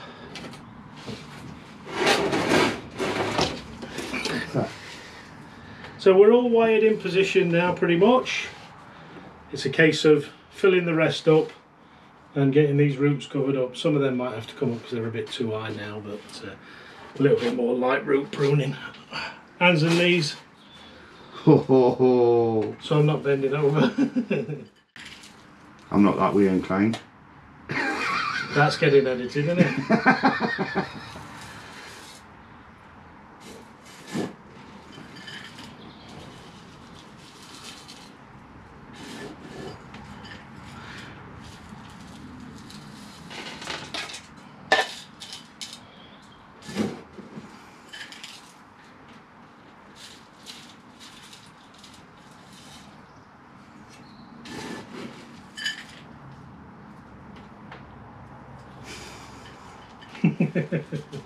So we're all wired in position now pretty much. It's a case of filling the rest up and getting these roots covered up. Some of them might have to come up because they're a bit too high now, but uh, a little bit more light root pruning. Hands and knees, Ho ho ho. so I'm not bending over. I'm not that way inclined. That's getting edited, isn't it?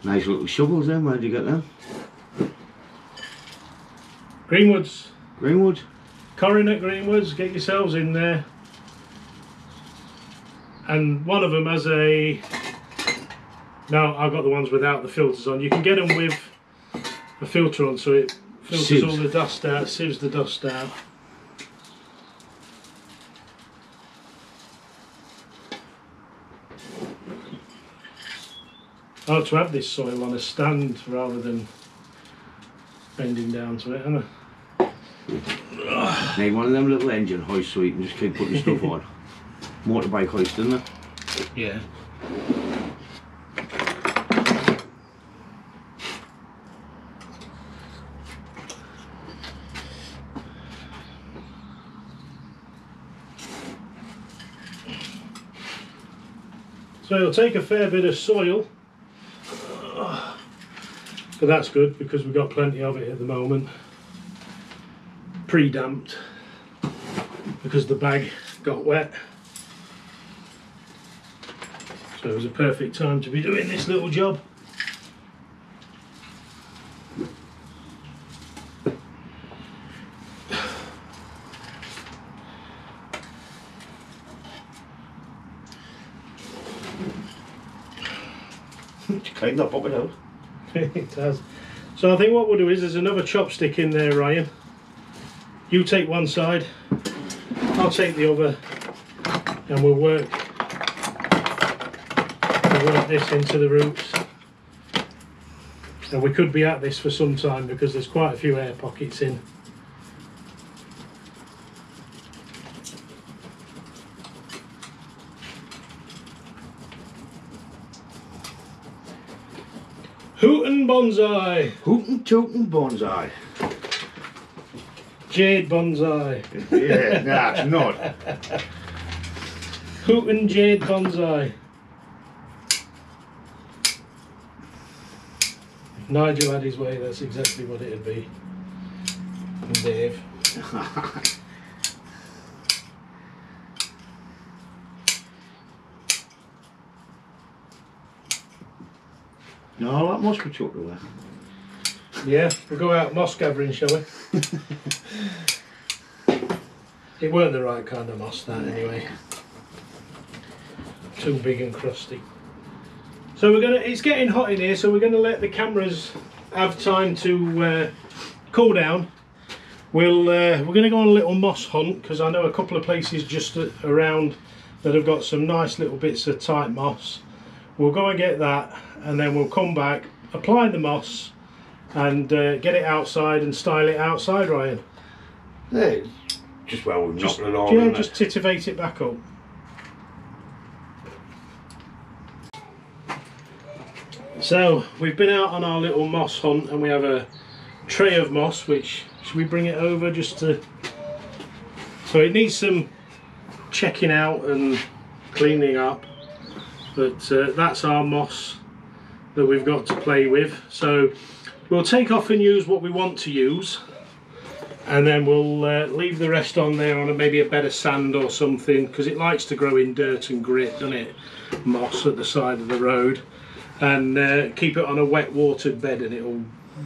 Nice little shovels then, where'd you get them? Greenwoods, Greenwood? Coronet Greenwoods, get yourselves in there. And one of them has a. No, I've got the ones without the filters on. You can get them with a filter on, so it filters Sieves. all the dust out, sieves the dust out. Ought to have this soil on a stand rather than bending down to it, haven't I? Need one of them little engine hoists so you can just keep putting stuff on. Motorbike hoist, isn't it? Yeah. So it'll take a fair bit of soil, but that's good because we've got plenty of it at the moment. Pre-damped because the bag got wet. So it was a perfect time to be doing this little job. Clean that bucket out. it does. So I think what we'll do is there's another chopstick in there, Ryan. You take one side, I'll take the other, and we'll work, we'll work this into the roots. And we could be at this for some time because there's quite a few air pockets in. Houghton bonsai, Hootin' tootin' bonsai. jade bonsai, Yeah, nah, it's not. Houghton jade bonsai. If Nigel had his way, that's exactly what it'd be. And Dave. No, that must be chucked away. Yeah, we'll go out moss gathering, shall we? it weren't the right kind of moss, that anyway. Too big and crusty. So we're gonna. It's getting hot in here, so we're gonna let the cameras have time to uh, cool down. We'll uh, we're gonna go on a little moss hunt because I know a couple of places just around that have got some nice little bits of tight moss. We'll go and get that, and then we'll come back, apply the moss, and uh, get it outside and style it outside, Ryan. Hey, just well, we've Just, knocked it all yeah, just titivate it back up. So we've been out on our little moss hunt, and we have a tray of moss. Which should we bring it over just to? So it needs some checking out and cleaning up. but uh, that's our moss that we've got to play with. So we'll take off and use what we want to use and then we'll uh, leave the rest on there on a, maybe a bed of sand or something because it likes to grow in dirt and grit doesn't it? Moss at the side of the road. And uh, keep it on a wet watered bed and it'll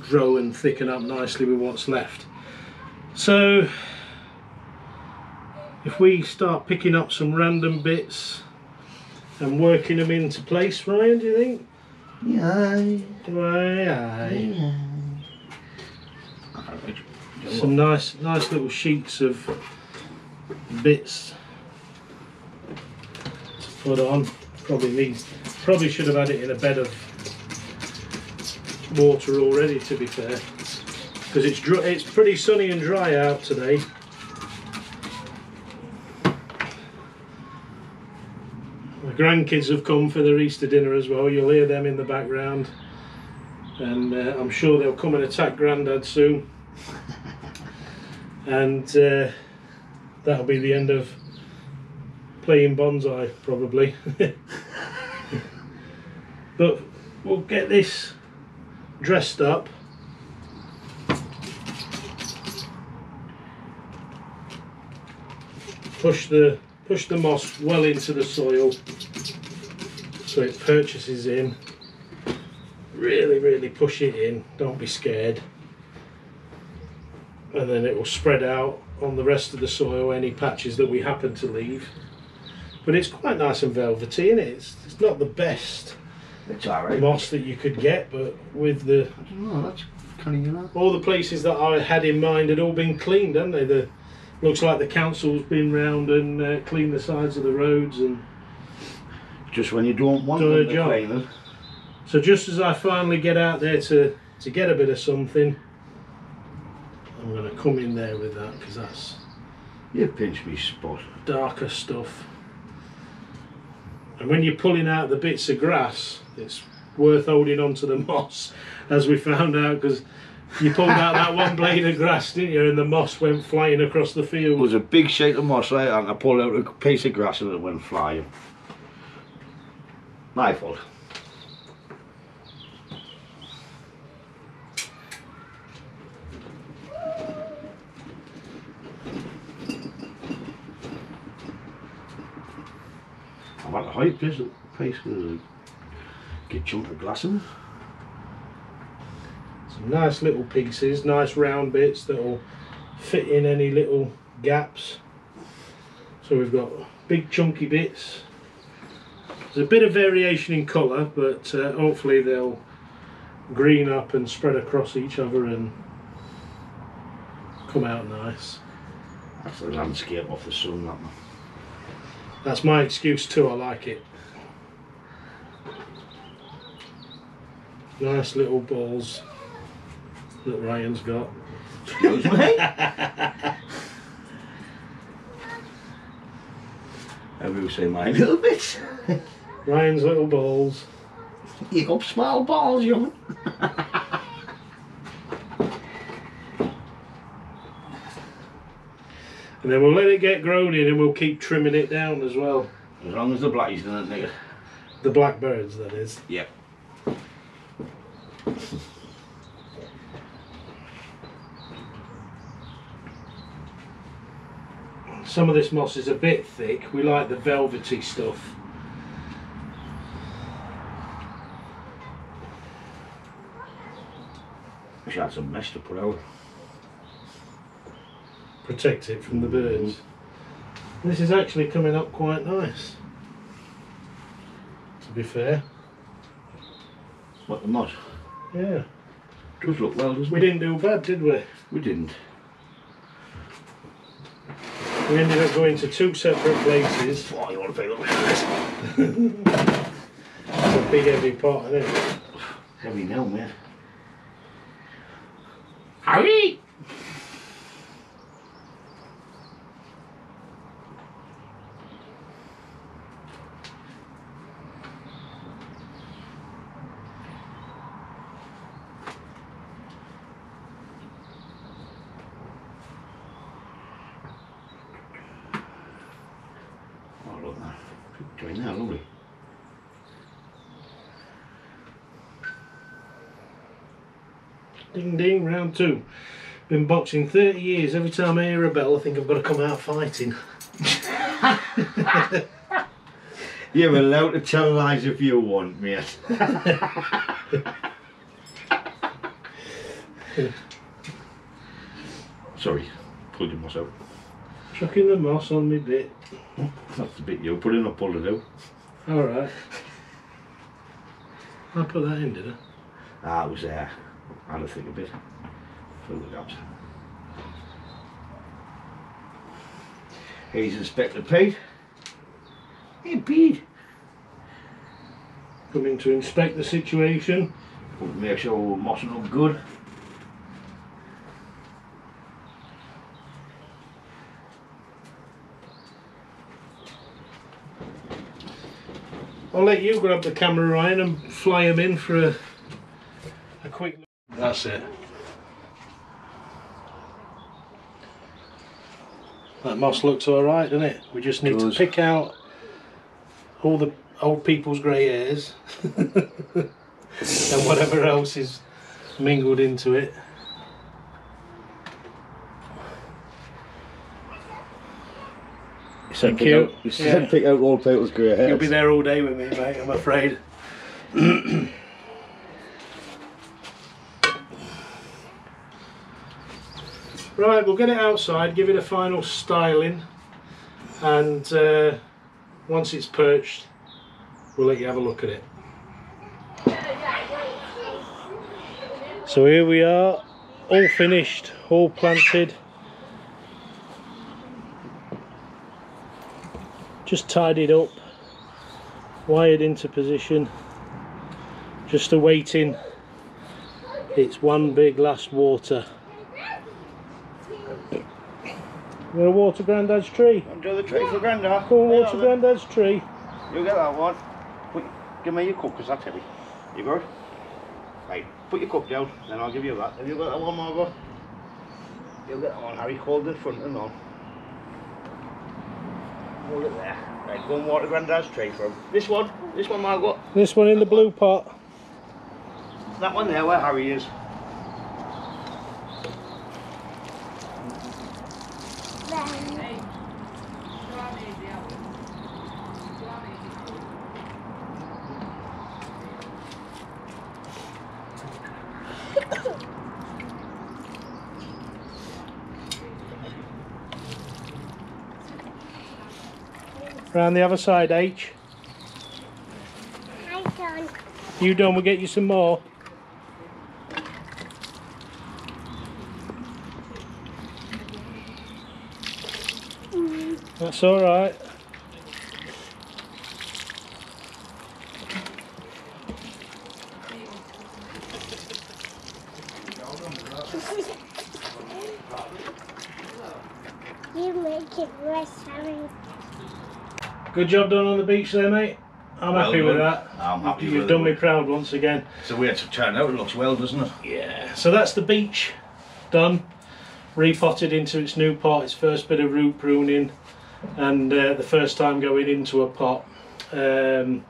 grow and thicken up nicely with what's left. So if we start picking up some random bits and working them into place Ryan do you think Yeah. Aye, aye. Some nice, nice little sheets of bits to put on. Probably needs, probably should have had it in a bed of water already. To be fair, because it's dry, it's pretty sunny and dry out today. Grandkids have come for their Easter dinner as well. You'll hear them in the background, and uh, I'm sure they'll come and attack Grandad soon. and uh, that'll be the end of playing bonsai, probably. but we'll get this dressed up. Push the push the moss well into the soil so it purchases in. Really, really push it in. Don't be scared. And then it will spread out on the rest of the soil any patches that we happen to leave. But it's quite nice and velvety, is it? It's, it's not the best It's alright. moss that you could get, but with the Oh, that's kind of you know. all the places that I had in mind had all been cleaned, haven't they? The looks like the council's been round and uh, cleaned the sides of the roads and Just when you don't want Done them to job. clean it. So just as I finally get out there to, to get a bit of something, I'm going to come in there with that because that's You pinch me spot. darker stuff. And when you're pulling out the bits of grass, it's worth holding on to the moss, as we found out because you pulled out that one blade of grass, didn't you? And the moss went flying across the field. It was a big sheet of moss right and I pulled out a piece of grass and it went flying. My fault. I'm at the height place, place to get chunk of glass in. Some nice little pieces, nice round bits that'll fit in any little gaps. So we've got big chunky bits. There's a bit of variation in colour, but uh, hopefully they'll green up and spread across each other and come out nice. That's the landscape off the sun, that man. That's my excuse too, I like it. Nice little balls that Ryan's got. Excuse me? I will say my little bit. Ryan's little balls. You got small balls, young. And then we'll let it get grown in and we'll keep trimming it down as well. As long as the blackies didn't nigga. The blackbirds, that is. Yep. Some of this moss is a bit thick. We like the velvety stuff. Wish I had some mesh to put out. Protect it from the birds. This is actually coming up quite nice. To be fair. What the moss? Yeah. Does look well, doesn't We it? didn't do bad, did we? We didn't. We ended up going to two separate places. Oh, you want to pay the way of this? It's a big heavy pot, isn't it? Heavy now, man. Harry! Oh, look, that. Doing now, lovely. Ding ding, round two. Been boxing 30 years. Every time I hear a bell, I think I've got to come out fighting. You're allowed to tell lies if you want, mate. Sorry, pulled you myself. Chucking the moss on me bit. That's the bit you put in, I pulled it out. Alright. I put that in, did I? Ah, it was there. Had to think a bit. Fill the gaps. Here's Inspector Pete. Hey Pete. Coming to inspect the situation. Make sure we're mossing up good. I'll let you grab the camera, Ryan, and fly him in for a, a. That's it. That moss looks alright, doesn't it? We just need to pick out all the old people's grey hairs and whatever else is mingled into it. Thank you. You Yeah. pick out old people's grey hairs. You'll be there all day with me, mate, I'm afraid. right, we'll get it outside, give it a final styling, and uh, once it's perched, we'll let you have a look at it. So here we are, all finished, all planted. just tidied up wired into position just awaiting its one big last water you gonna water granddad's tree Do the trick for Grandad. go and water on then. granddad's tree You'll get that one. Put, give me your cup because that's heavy. You it? Right, put your cup down, then I'll give you that. Have you got that one, Margot? You'll get that one, Harry. Hold it front and on. Hold it there. Right, go and water Grandad's tree for him. This one, this one, Margot. this one in the blue pot That one there where Harry is. Round the other side H. You done we'll get you some more. That's all right You make it worse, Harry. Good job done on the beech there mate I'm Well happy with that I'm happy you've done me proud once again So we had to turn out. It looks well, doesn't it? Yeah, so that's the beech done, repotted into its new pot, its first bit of root pruning, and uh, the first time going into a pot. Um,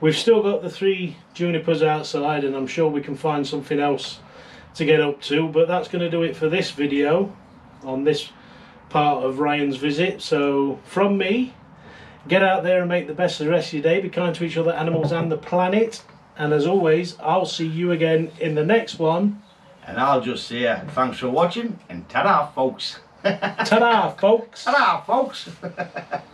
we've still got the three junipers outside, and I'm sure we can find something else to get up to, but that's going to do it for this video on this part of Ryan's visit. So, from me, get out there and make the best of the rest of your day, be kind to each other, animals, and the planet. And as always, I'll see you again in the next one. And I'll just say uh, thanks for watching and ta-da, folks. Ta-da, folks. ta-da, folks.